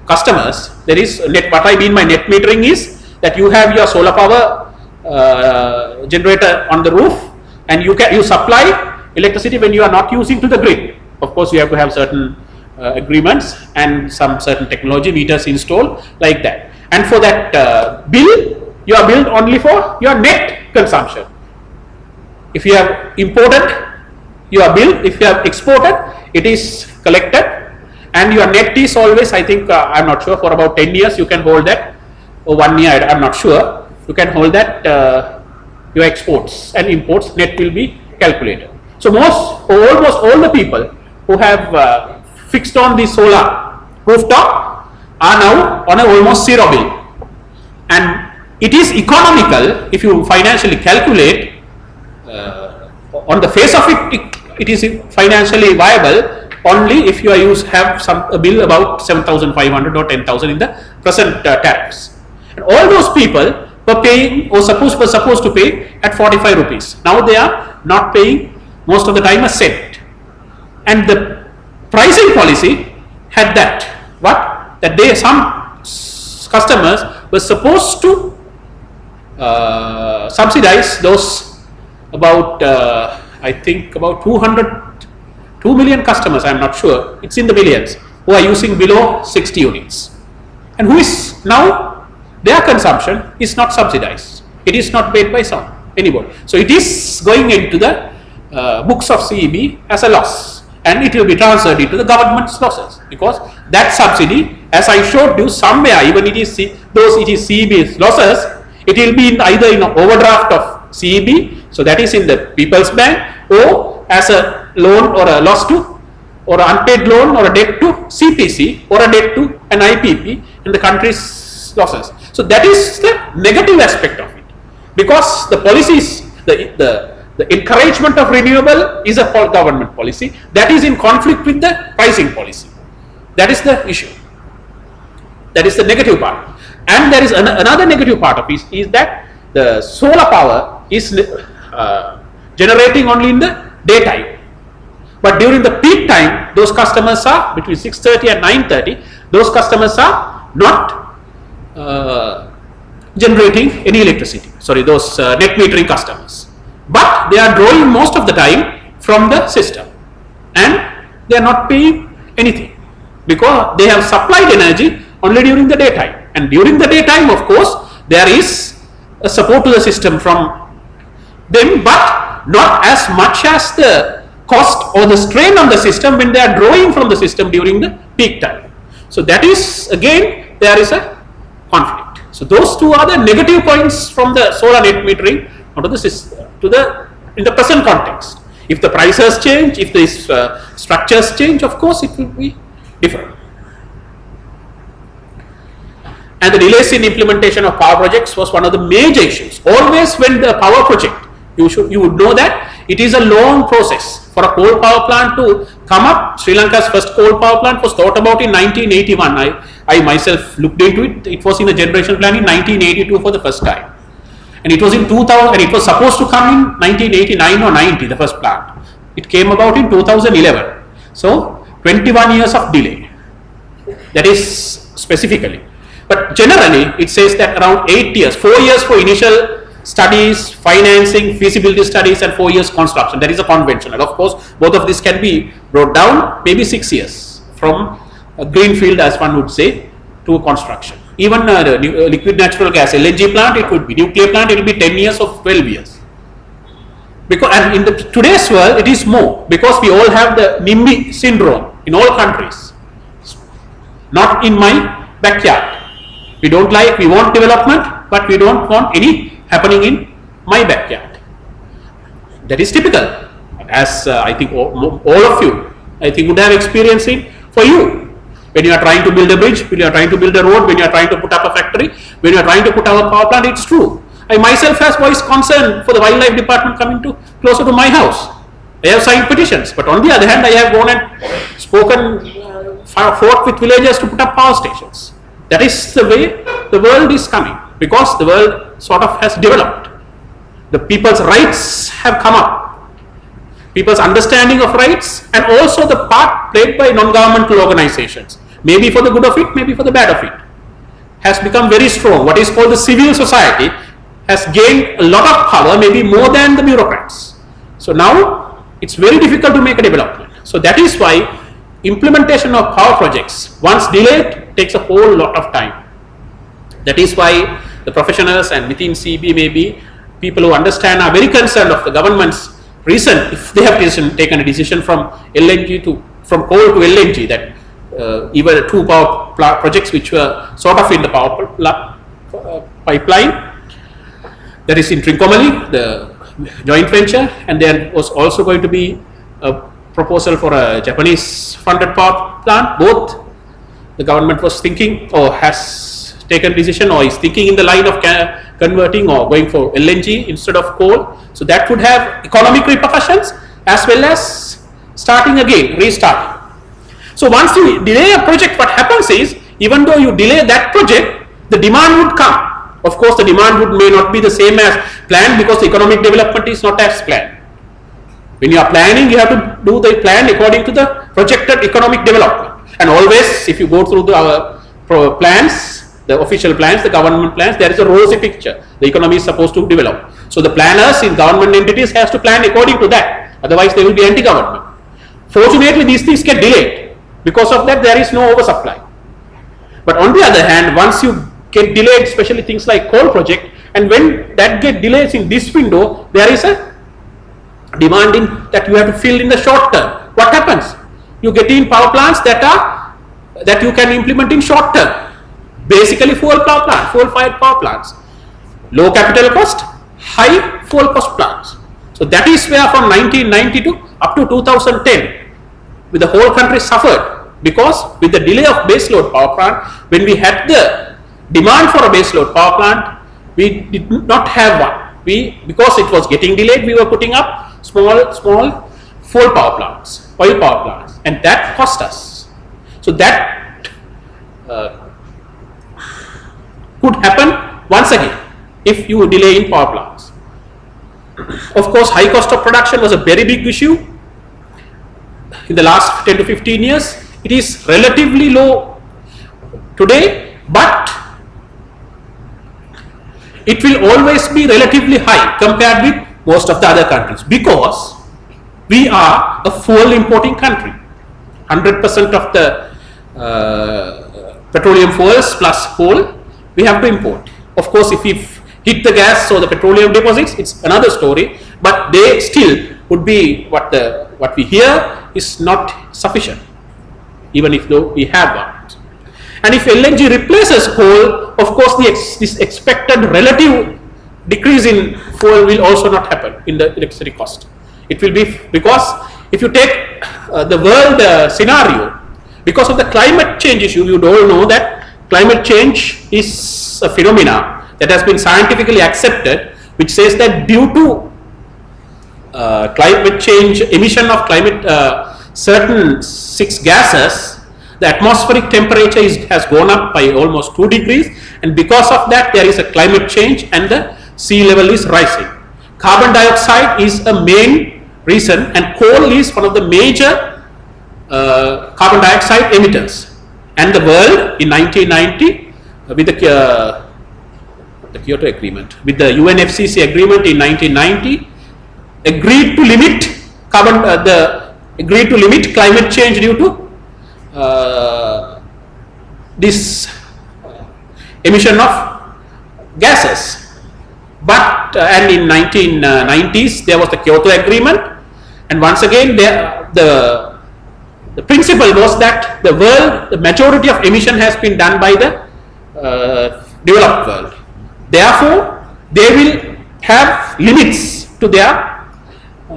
customers, there is net. What I mean by net metering is that you have your solar power uh, generator on the roof, and you can you supply electricity when you are not using to the grid. Of course, you have to have certain uh, agreements and some certain technology meters installed like that. And for that uh, bill, you are billed only for your net consumption. If you have imported, you are billed. If you have exported, it is collected. And your net is always, I think, uh, I'm not sure, for about 10 years you can hold that, or one year, I'm not sure, you can hold that, uh, your exports and imports net will be calculated. So most almost all the people who have uh, fixed on the solar rooftop are now on a almost zero bill. And it is economical if you financially calculate uh, on the face of it, it, it is financially viable only if you use have some a bill about 7500 or 10000 in the present uh, tariffs and all those people were paying or supposed were supposed to pay at 45 rupees now they are not paying most of the time a cent. And the pricing policy had that. What? That they, some customers were supposed to uh, subsidize those about uh, I think about 200, 2 million customers, I'm not sure, it's in the millions, who are using below 60 units. And who is now, their consumption is not subsidized. It is not paid by some, anybody. So it is going into the uh, books of CEB as a loss and it will be transferred into the government's losses because that subsidy, as I showed you somewhere, even it is those it is CEB's losses, it will be in either in an overdraft of CEB, so that is in the People's Bank, or as a loan or a loss to, or unpaid loan or a debt to CPC or a debt to an IPP in the country's losses. So that is the negative aspect of it, because the policies, the the the encouragement of renewable is a pol- government policy that is in conflict with the pricing policy. That is the issue. That is the negative part. And there is an- another negative part of it is that the solar power is uh, generating only in the daytime. But during the peak time, those customers are between 6:30 and 9:30. Those customers are not uh, generating any electricity. Sorry, those uh, net metering customers. But they are drawing most of the time from the system, and they are not paying anything because they have supplied energy only during the daytime. And during the daytime, of course, there is a support to the system from them, but not as much as the cost or the strain on the system when they are drawing from the system during the peak time. So that is again there is a conflict. So those two are the negative points from the solar net metering onto the system to the in the present context. If the prices change, if the uh, structures change, of course it will be different. And the delays in implementation of power projects was one of the major issues. Always when the power project, you should you would know that it is a long process for a coal power plant to come up. Sri Lanka's first coal power plant was thought about in 1981. I, I myself looked into it. It was in a generation plan in 1982 for the first time. And it was in 2000, and it was supposed to come in 1989 or 90, the first plant. It came about in 2011. So 21 years of delay. That is specifically. But generally, it says that around 8 years, 4 years for initial studies, financing, feasibility studies, and 4 years construction. That is a conventional. Of course, both of these can be brought down, maybe 6 years from a greenfield, as one would say, to construction. Even uh, uh, liquid natural gas LNG plant, it would be nuclear plant, it will be 10 years or 12 years. Because and in the today's world, it is more because we all have the NIMBY syndrome in all countries. Not in my backyard. We don't like, we want development, but we don't want any happening in my backyard. That is typical. As uh, I think all, all of you, I think would have experienced it for you. When you are trying to build a bridge, when you are trying to build a road, when you are trying to put up a factory, when you are trying to put up a power plant, it's true. I myself has voiced concern for the wildlife department coming to closer to my house. I have signed petitions, but on the other hand, I have gone and spoken, uh, fought with villagers to put up power stations. That is the way the world is coming because the world sort of has developed. The people's rights have come up. People's understanding of rights and also the part played by non-governmental organizations, maybe for the good of it, maybe for the bad of it, has become very strong. What is called the civil society has gained a lot of power, maybe more than the bureaucrats. So now it's very difficult to make a development. So that is why implementation of power projects, once delayed, takes a whole lot of time. That is why the professionals and within CB maybe people who understand are very concerned of the government's recent, if they have taken a decision from LNG to from coal to LNG that uh, even two power projects which were sort of in the power uh, pipeline that is in Trincomalee, the joint venture, and there was also going to be a proposal for a Japanese funded power plant. Both the government was thinking or has taken decision or is thinking in the line of converting or going for LNG instead of coal. So that could have economic repercussions as well as starting again, restarting. So once you delay a project, what happens is even though you delay that project, the demand would come. Of course, the demand would may not be the same as planned because the economic development is not as planned. When you are planning, you have to do the plan according to the projected economic development. And always, if you go through the uh, plans, the official plans, the government plans, there is a rosy picture. The economy is supposed to develop. So the planners in government entities has to plan according to that. Otherwise, they will be anti-government. Fortunately, these things get delayed. Because of that, there is no oversupply. But on the other hand, once you get delayed, especially things like coal project, and when that get delays in this window, there is a demand in that you have to fill in the short term. What happens? You get in power plants that are that you can implement in short term. Basically, fuel power plant, fuel fired power plants, low capital cost, high fuel cost plants. So that is where from 1992 up to 2010, with the whole country suffered because with the delay of baseload power plant, when we had the demand for a baseload power plant, we did not have one. We because it was getting delayed, we were putting up small small full power plants, oil power plants, and that cost us. So that uh, could happen once again if you delay in power plants. Of course, high cost of production was a very big issue in the last 10 to 15 years. It is relatively low today, but it will always be relatively high compared with most of the other countries because we are a fuel importing country. 100% of the uh, petroleum fuels plus coal we have to import. Of course, if we hit the gas or the petroleum deposits, it's another story, but they still would be what the what we hear is not sufficient, even if though we have one. And if LNG replaces coal, of course, the ex this expected relative decrease in fuel will also not happen in the electricity cost. It will be because if you take uh, the world uh, scenario, because of the climate change issue, you all know that climate change is a phenomena that has been scientifically accepted, which says that due to uh, climate change, emission of climate, uh, certain six gases, the atmospheric temperature is, has gone up by almost 2 degrees and because of that there is a climate change and the sea level is rising. Carbon dioxide is a main reason and coal is one of the major uh, carbon dioxide emitters and the world in 1990 uh, with the, uh, the Kyoto agreement with the UNFCCC agreement in 1990 agreed to limit carbon uh, the agreed to limit climate change due to uh, this uh, emission of gases. But uh, and in 1990s there was the Kyoto Agreement, and once again there, the the principle was that the world, the majority of emission has been done by the uh, developed world. Therefore, they will have limits to their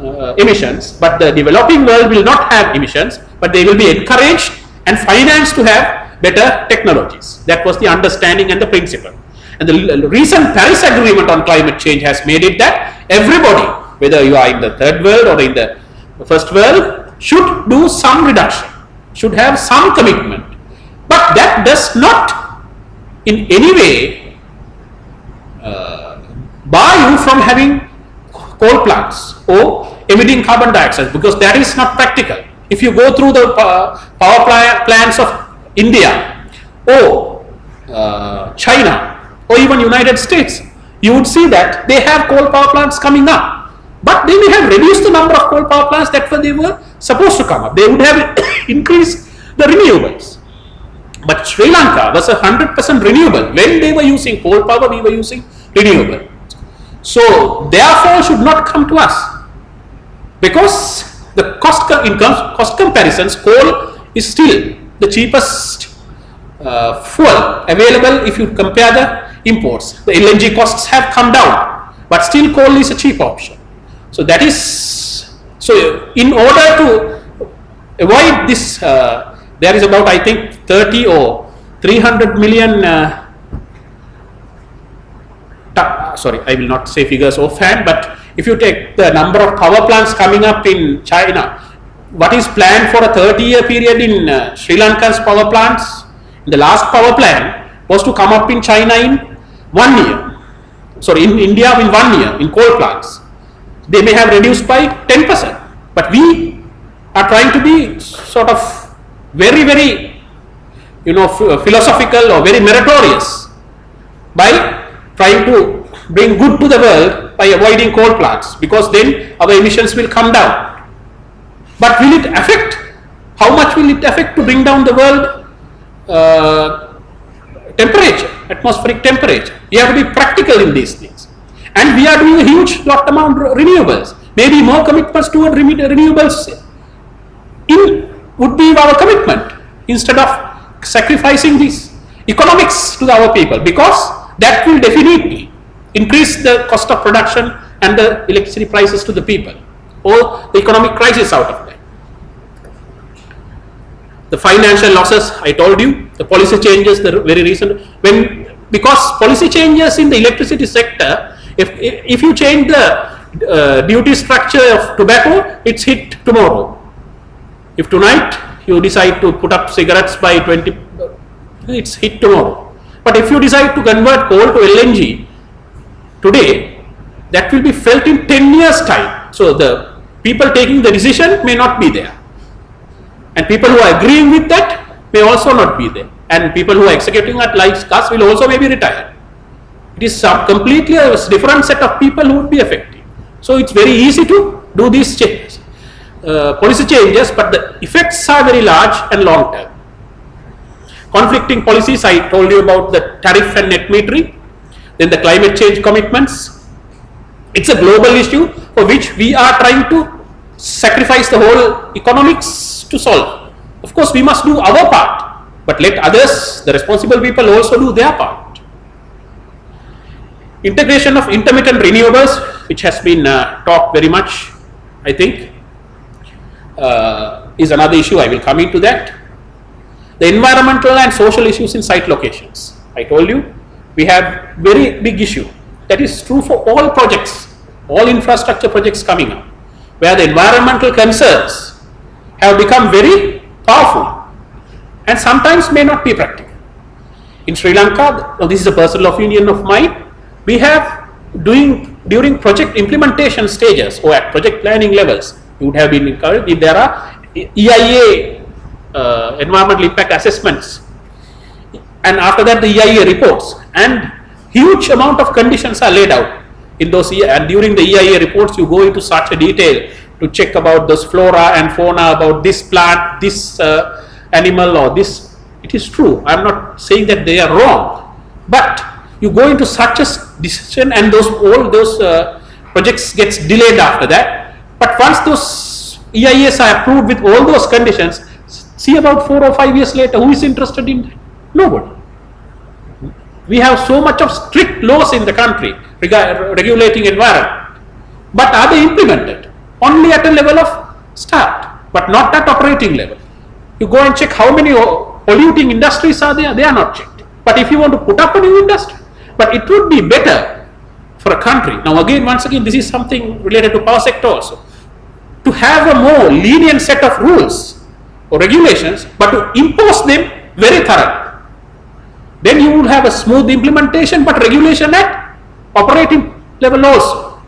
uh, emissions, but the developing world will not have emissions, but they will be encouraged and financed to have better technologies. That was the understanding and the principle. And the recent Paris Agreement on climate change has made it that everybody, whether you are in the third world or in the first world, should do some reduction, should have some commitment. But that does not in any way uh, bar you from having coal plants or emitting carbon dioxide because that is not practical. If you go through the power plants of India or uh, China or even United States, you would see that they have coal power plants coming up. But they may have reduced the number of coal power plants that they were supposed to come up. They would have increased the renewables. But Sri Lanka was a hundred percent renewable. When they were using coal power, we were using renewable. So therefore should not come to us because the cost in cost comparisons, coal is still the cheapest uh, fuel available if you compare the imports. The LNG costs have come down, but still coal is a cheap option. So that is so in order to avoid this, uh, there is about I think 30 or 300 million. Uh, sorry, I will not say figures offhand, but if you take the number of power plants coming up in China, what is planned for a 30 year period in uh, Sri Lanka's power plants, the last power plant was to come up in China in one year. Sorry, in India in one year in coal plants. They may have reduced by 10%. But we are trying to be sort of very, very, you know, philosophical or very meritorious by trying to bring good to the world by avoiding coal plants because then our emissions will come down. But will it affect? How much will it affect to bring down the world uh, temperature, atmospheric temperature? We have to be practical in these things. And we are doing a huge lot amount of renewables. Maybe more commitments toward renewables in would be our commitment instead of sacrificing these economics to our people because that will definitely increase the cost of production and the electricity prices to the people or the economic crisis out of that. The financial losses, I told you, the policy changes, the very recent, when, because policy changes in the electricity sector, if, if you change the uh, duty structure of tobacco, it's hit tomorrow. If tonight you decide to put up cigarettes by 20, it's hit tomorrow. But if you decide to convert coal to LNG today, that will be felt in 10 years time. So the people taking the decision may not be there. And people who are agreeing with that may also not be there. And people who are executing at like us will also maybe retire. It is some completely a different set of people who would be affected. So it's very easy to do these changes, uh, policy changes, but the effects are very large and long term. Conflicting policies, I told you about the tariff and net metering, then the climate change commitments. It's a global issue for which we are trying to sacrifice the whole economics to solve. Of course, we must do our part, but let others, the responsible people also do their part. Integration of intermittent renewables, which has been uh, talked very much, I think, uh, is another issue. I will come into that. The environmental and social issues in site locations. I told you, we have very big issue. That is true for all projects, all infrastructure projects coming up, where the environmental concerns have become very powerful and sometimes may not be practical. In Sri Lanka, this is a personal opinion of mine, we have doing during project implementation stages or at project planning levels, you would have been encouraged if there are EIA uh, environmental impact assessments and after that the EIA reports and huge amount of conditions are laid out in those and during the EIA reports you go into such a detail to check about this flora and fauna about this plant this uh, animal or this. It is true. I am not saying that they are wrong. But you go into such a decision and those all those uh, projects gets delayed after that. But once those EIAs are approved with all those conditions see about four or five years later who is interested in that nobody we have so much of strict laws in the country regulating environment but are they implemented? Only at a level of start but not at operating level. You go and check how many polluting industries are there they are not checked. But if you want to put up a new industry but it would be better for a country. Now again once again this is something related to power sector also. To have a more lenient set of rules or regulations but to impose them very thoroughly then you would have a smooth implementation but regulation at operating level also.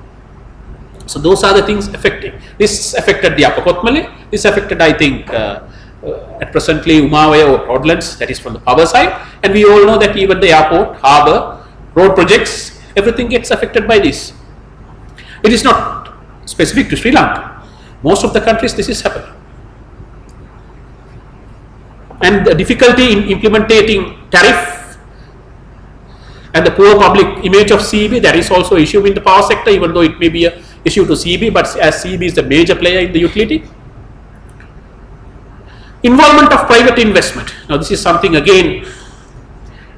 So those are the things affecting. This affected the Upper Kothmale, this affected I think uh, uh, at presently Uma Oya or Broadlands that is from the power side and we all know that even the airport, harbour, road projects, everything gets affected by this. It is not specific to Sri Lanka. Most of the countries this is happening. And the difficulty in implementing tariff and the poor public image of CEB that is also issue in the power sector even though it may be a issue to CEB but as CEB is the major player in the utility. Involvement of private investment. Now this is something again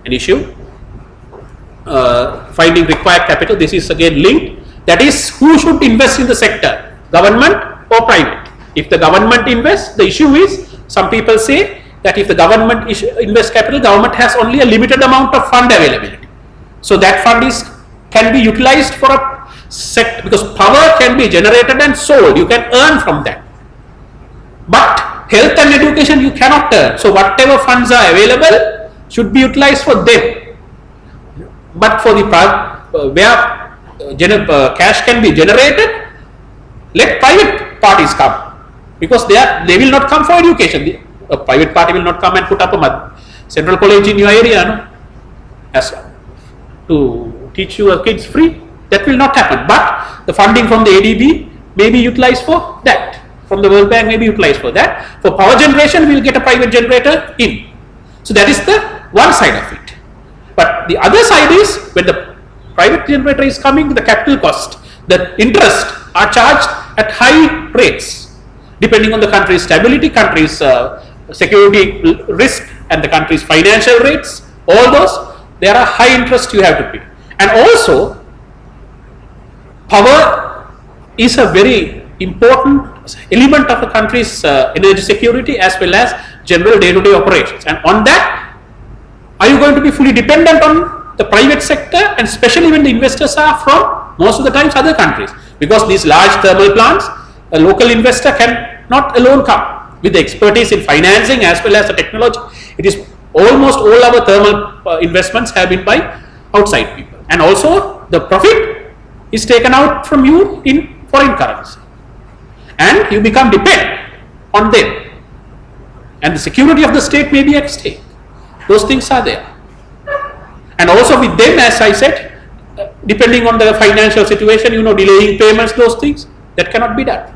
an issue. Uh, finding required capital this is again linked that is who should invest in the sector government or private. If the government invests the issue is some people say that if the government invests capital government has only a limited amount of fund availability so that fund is can be utilized for a set because power can be generated and sold. You can earn from that. But health and education you cannot earn. So whatever funds are available should be utilized for them. But for the uh, where uh, uh, cash can be generated, let private parties come because they are they will not come for education. A private party will not come and put up a central college in your area. No? As to teach your kids free. That will not happen. But the funding from the ADB may be utilized for that. from the World Bank may be utilized for that. For power generation, we'll get a private generator in. So that is the one side of it. But the other side is when the private generator is coming, the capital cost, the interest are charged at high rates, depending on the country's stability, country's uh, security risk, and the country's financial rates. All those, there are high interest you have to pay. And also, power is a very important element of a country's uh, energy security as well as general day-to-day operations. And on that, are you going to be fully dependent on the private sector and especially when the investors are from most of the times other countries because these large thermal plants a local investor can not alone come with the expertise in financing as well as the technology it is almost all our thermal uh, investments have been by outside people. And also the profit is taken out from you in foreign currency. And you become dependent on them. And the security of the state may be at stake. Those things are there. And also with them as i said uh, depending on the financial situation you know delaying payments those things that cannot be done.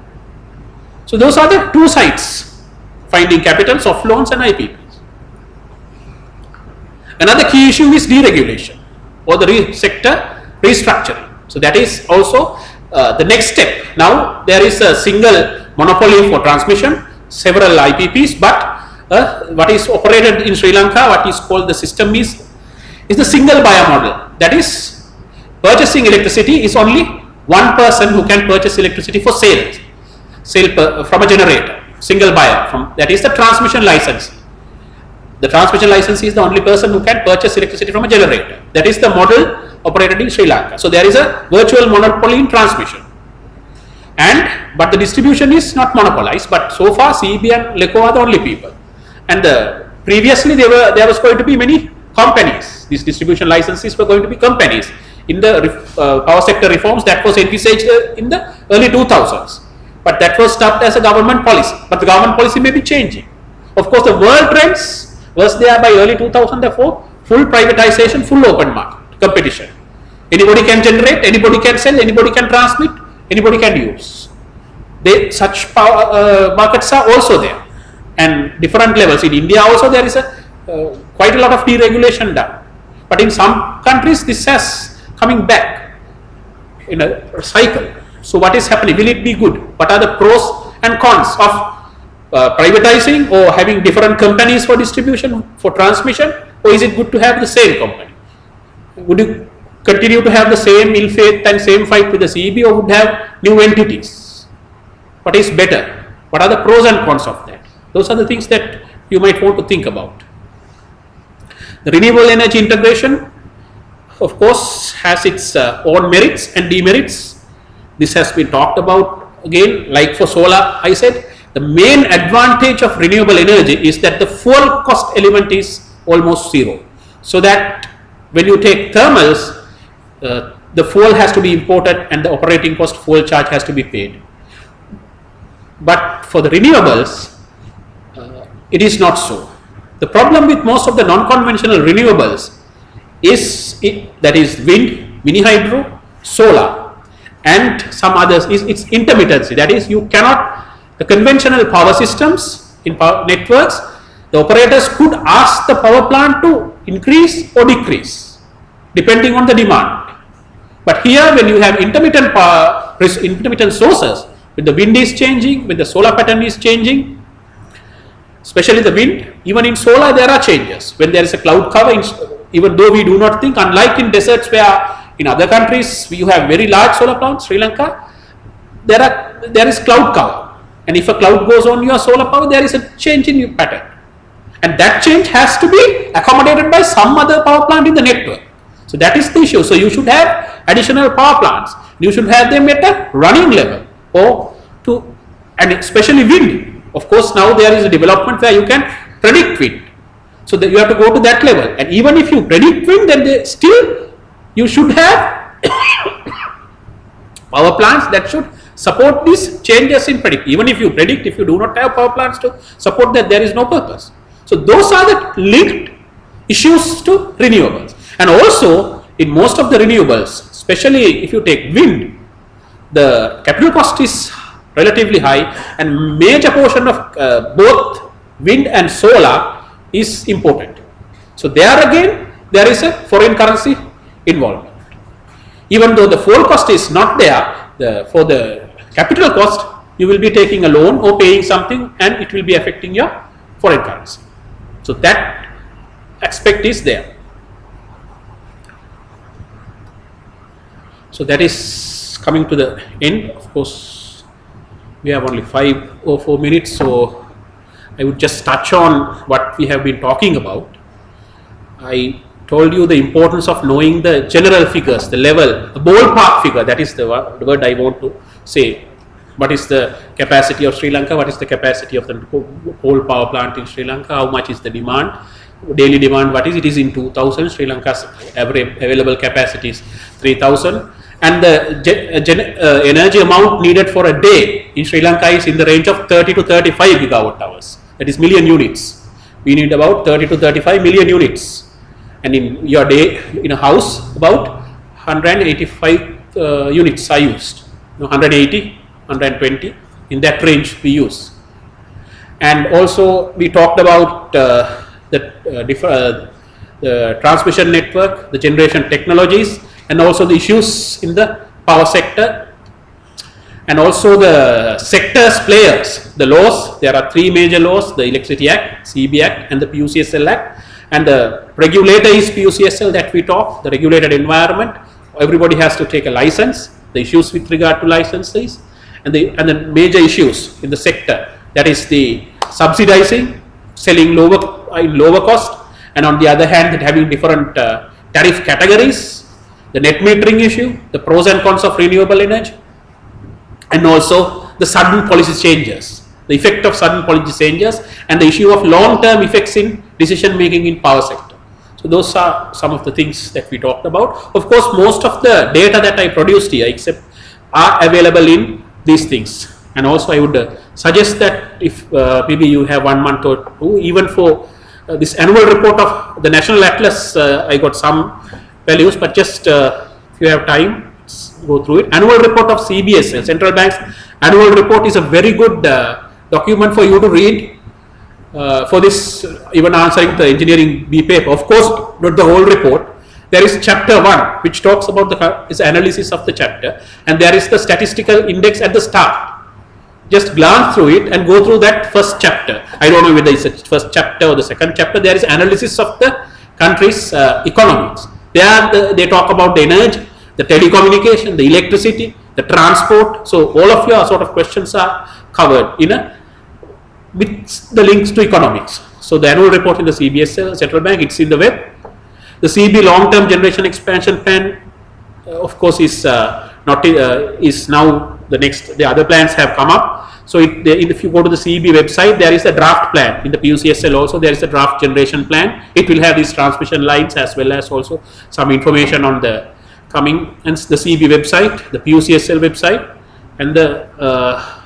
So those are the two sides finding capital soft loans and ipps another key issue is deregulation or the re- sector restructuring so that is also uh, the next step now there is a single monopoly for transmission several ipps but uh, what is operated in Sri Lanka, what is called the system is, is the single buyer model. That is, purchasing electricity is only one person who can purchase electricity for sale, sale per, from a generator, single buyer. From that is the transmission license. The transmission licensee is the only person who can purchase electricity from a generator. That is the model operated in Sri Lanka. So there is a virtual monopoly in transmission. And but the distribution is not monopolized but so far CEB and LECO are the only people. And the previously there were there was going to be many companies. These distribution licenses were going to be companies. In the uh, power sector reforms that was envisaged uh, in the early 2000s but that was stopped as a government policy. But the government policy may be changing. Of course the world trends was there by early 2000 therefore full privatization full open market competition. Anybody can generate anybody can sell anybody can transmit anybody can use. They such power, uh, markets are also there. And different levels. In india also there is a uh, quite a lot of deregulation done. But in some countries this has coming back in a cycle. So what is happening? Will it be good? What are the pros and cons of uh, privatizing or having different companies for distribution for transmission or is it good to have the same company would you continue to have the same ill faith and same fight with the CEB or would have new entities? What is better? What are the pros and cons of that? Those are the things that you might want to think about. The renewable energy integration, of course, has its uh, own merits and demerits. This has been talked about again, like for solar, I said, the main advantage of renewable energy is that the fuel cost element is almost zero. So that when you take thermals, uh, the fuel has to be imported and the operating cost fuel charge has to be paid. But for the renewables, uh, it is not so. The problem with most of the non-conventional renewables is it, that is wind, mini hydro, solar, and some others is its intermittency. That is, you cannot the conventional power systems in power networks. The operators could ask the power plant to increase or decrease depending on the demand. But here, when you have intermittent power, intermittent sources, when the wind is changing, when the solar pattern is changing, especially the wind, even in solar there are changes. When there is a cloud cover, even though we do not think, unlike in deserts where in other countries you have very large solar plants, Sri Lanka, there are there is cloud cover, and if a cloud goes on your solar power, there is a change in your pattern, and that change has to be accommodated by some other power plant in the network. So that is the issue. So you should have additional power plants. You should have them at a running level or to and especially wind. Of course, now there is a development where you can predict wind. So you have to go to that level. And even if you predict wind, then they still you should have power plants that should support these changes in predict. Even if you predict, if you do not have power plants to support that, there is no purpose. So those are the linked issues to renewables. And also in most of the renewables, especially if you take wind, the capital cost is relatively high, and major portion of uh, both wind and solar is important. So there again, there is a foreign currency involvement. Even though the fuel cost is not there, the, for the capital cost, you will be taking a loan or paying something, and it will be affecting your foreign currency. So that aspect is there. So that is coming to the end. Of course, we have only five or four minutes, so I would just touch on what we have been talking about. I told you the importance of knowing the general figures, the level, the ballpark figure. That is the word I want to say. What is the capacity of Sri Lanka? What is the capacity of the whole power plant in Sri Lanka? How much is the demand? Daily demand, what is it? Is in 2000. Sri Lanka's available capacity is 3000. And the uh, gen- uh, energy amount needed for a day in Sri Lanka is in the range of 30 to 35 gigawatt hours. That is million units. We need about 30 to 35 million units and in your day in a house about 185 uh, units are used no, 180 120 in that range we use. And also we talked about uh, the, uh, uh, the transmission network the generation technologies and also the issues in the power sector. And also the sectors players the laws there are three major laws the electricity act cb act and the pucsl act. And the regulator is pucsl that we talk the regulated environment. Everybody has to take a license the issues with regard to licenses and the and the major issues in the sector that is the subsidizing selling lower in lower cost and on the other hand having different uh, tariff categories the net metering issue the pros and cons of renewable energy and also the sudden policy changes, the effect of sudden policy changes, and the issue of long-term effects in decision making in power sector. So those are some of the things that we talked about. Of course, most of the data that I produced here, except are available in these things. And also, I would uh, suggest that if uh, maybe you have one month or two, even for uh, this annual report of the National Atlas, uh, I got some values, but just uh, if you have time, go through it. Annual report of CBS, Central Bank's annual report is a very good uh, document for you to read uh, for this, uh, even answering the engineering B paper. Of course, not the whole report. There is chapter 1 which talks about the is analysis of the chapter and there is the statistical index at the start. Just glance through it and go through that first chapter. I don't know whether it's the first chapter or the second chapter. There is analysis of the country's uh, economics. There the, they talk about the energy, the telecommunication, the electricity, the transport. So all of your sort of questions are covered in a with the links to economics. So the annual report in the CBS Central Bank, it's in the web. The CB long-term generation expansion plan, uh, of course, is uh, not uh, is now the next. The other plans have come up. So it, if you go to the CB website, there is a draft plan. In the PUCSL also, there is a draft generation plan. It will have these transmission lines as well as also some information on the coming and the CB website, the PUCSL website, and the uh,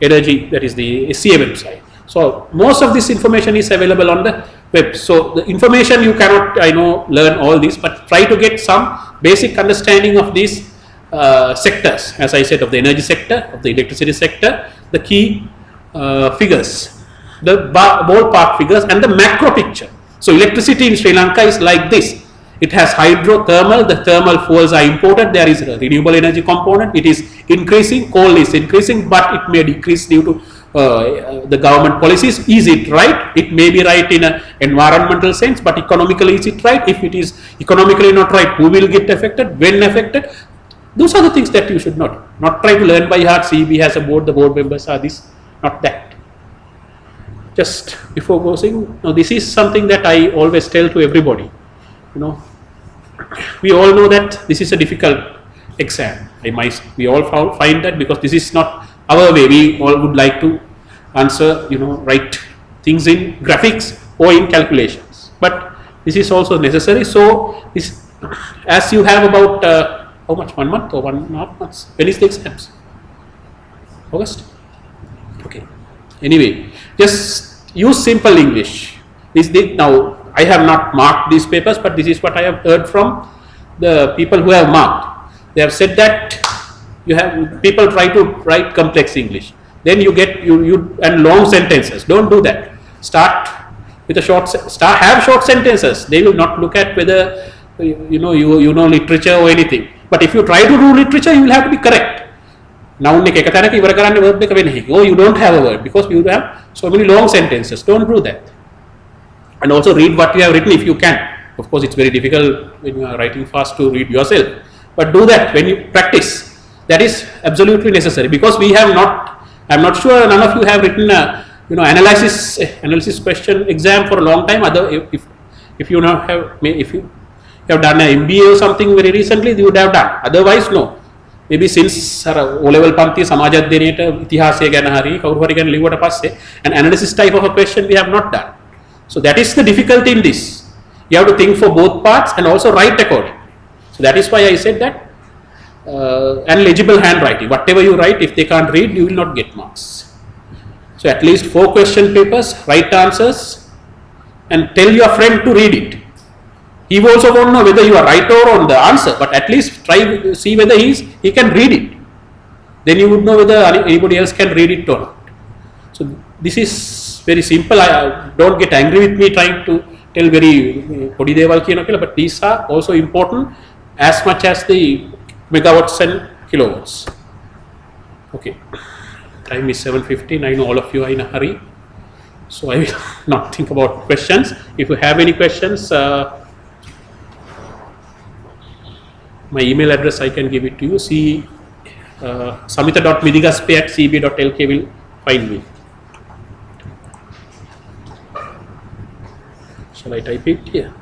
energy that is the SCA website. So most of this information is available on the web. So the information you cannot, I know, learn all this, but try to get some basic understanding of these uh, sectors, as I said, of the energy sector, of the electricity sector, the key uh, figures, the ba- ballpark figures, and the macro picture. So electricity in Sri Lanka is like this. It has hydrothermal, the thermal fuels are imported, there is a renewable energy component, it is increasing, coal is increasing, but it may decrease due to uh, the government policies. Is it right? It may be right in an environmental sense, but economically is it right? If it is economically not right, who will get affected, when affected? Those are the things that you should not, not try to learn by heart. CB has a board, the board members are this, not that. Just before going, now this is something that I always tell to everybody. You know, we all know that this is a difficult exam. Might, we all found, find that because this is not our way. We all would like to answer, you know, write things in graphics or in calculations. But this is also necessary. So, this, as you have about uh, how much one month or one and a half months? When is the exams? August. Okay. Anyway, just use simple English. This, this now I have not marked these papers, but this is what I have heard from the people who have marked. They have said that you have people try to write complex English. Then you get you you and long sentences. Don't do that. Start with a short se- start have short sentences. They will not look at whether you you know you you know literature or anything. But if you try to do literature, you will have to be correct. noun එක එක තැනක ඉවර කරන්න verb එක වෙන එක. Oh, you don't have a word because you have so many long sentences. Don't do that. And also read what you have written if you can. Of course, it's very difficult when you are writing fast to read yourself. But do that when you practice. That is absolutely necessary because we have not. I'm not sure none of you have written a you know analysis analysis question exam for a long time. Other if if, if you not have may- if you have done an MBA or something very recently, you would have done. Otherwise, no. maybe since අර O level පන්ති සමාජ අධ්‍යයනයට ඉතිහාසය ගැන හරි කවුරු හරි ගැන ලිව්වට පස්සේ an analysis type of a question we have not done. So that is the difficulty in this. You have to think for both parts and also write according. So that is why I said that uh, and legible handwriting. Whatever you write, if they can't read, you will not get marks. So at least four question papers, write answers, and tell your friend to read it. He also won't know whether you are right or on the answer, but at least try see whether he's he can read it. Then you would know whether anybody else can read it or not. So this is very simple. I, uh, don't get angry with me trying to tell very uh, podideval kilo, but these are also important as much as the megawatts and kilowatts. Okay, time is 7.15. I know all of you are in a hurry. So I will not think about questions. If you have any questions, uh, my email address I can give it to you. See uh, samitha.midigaspe at cb.lk will find me. Shall I type it here?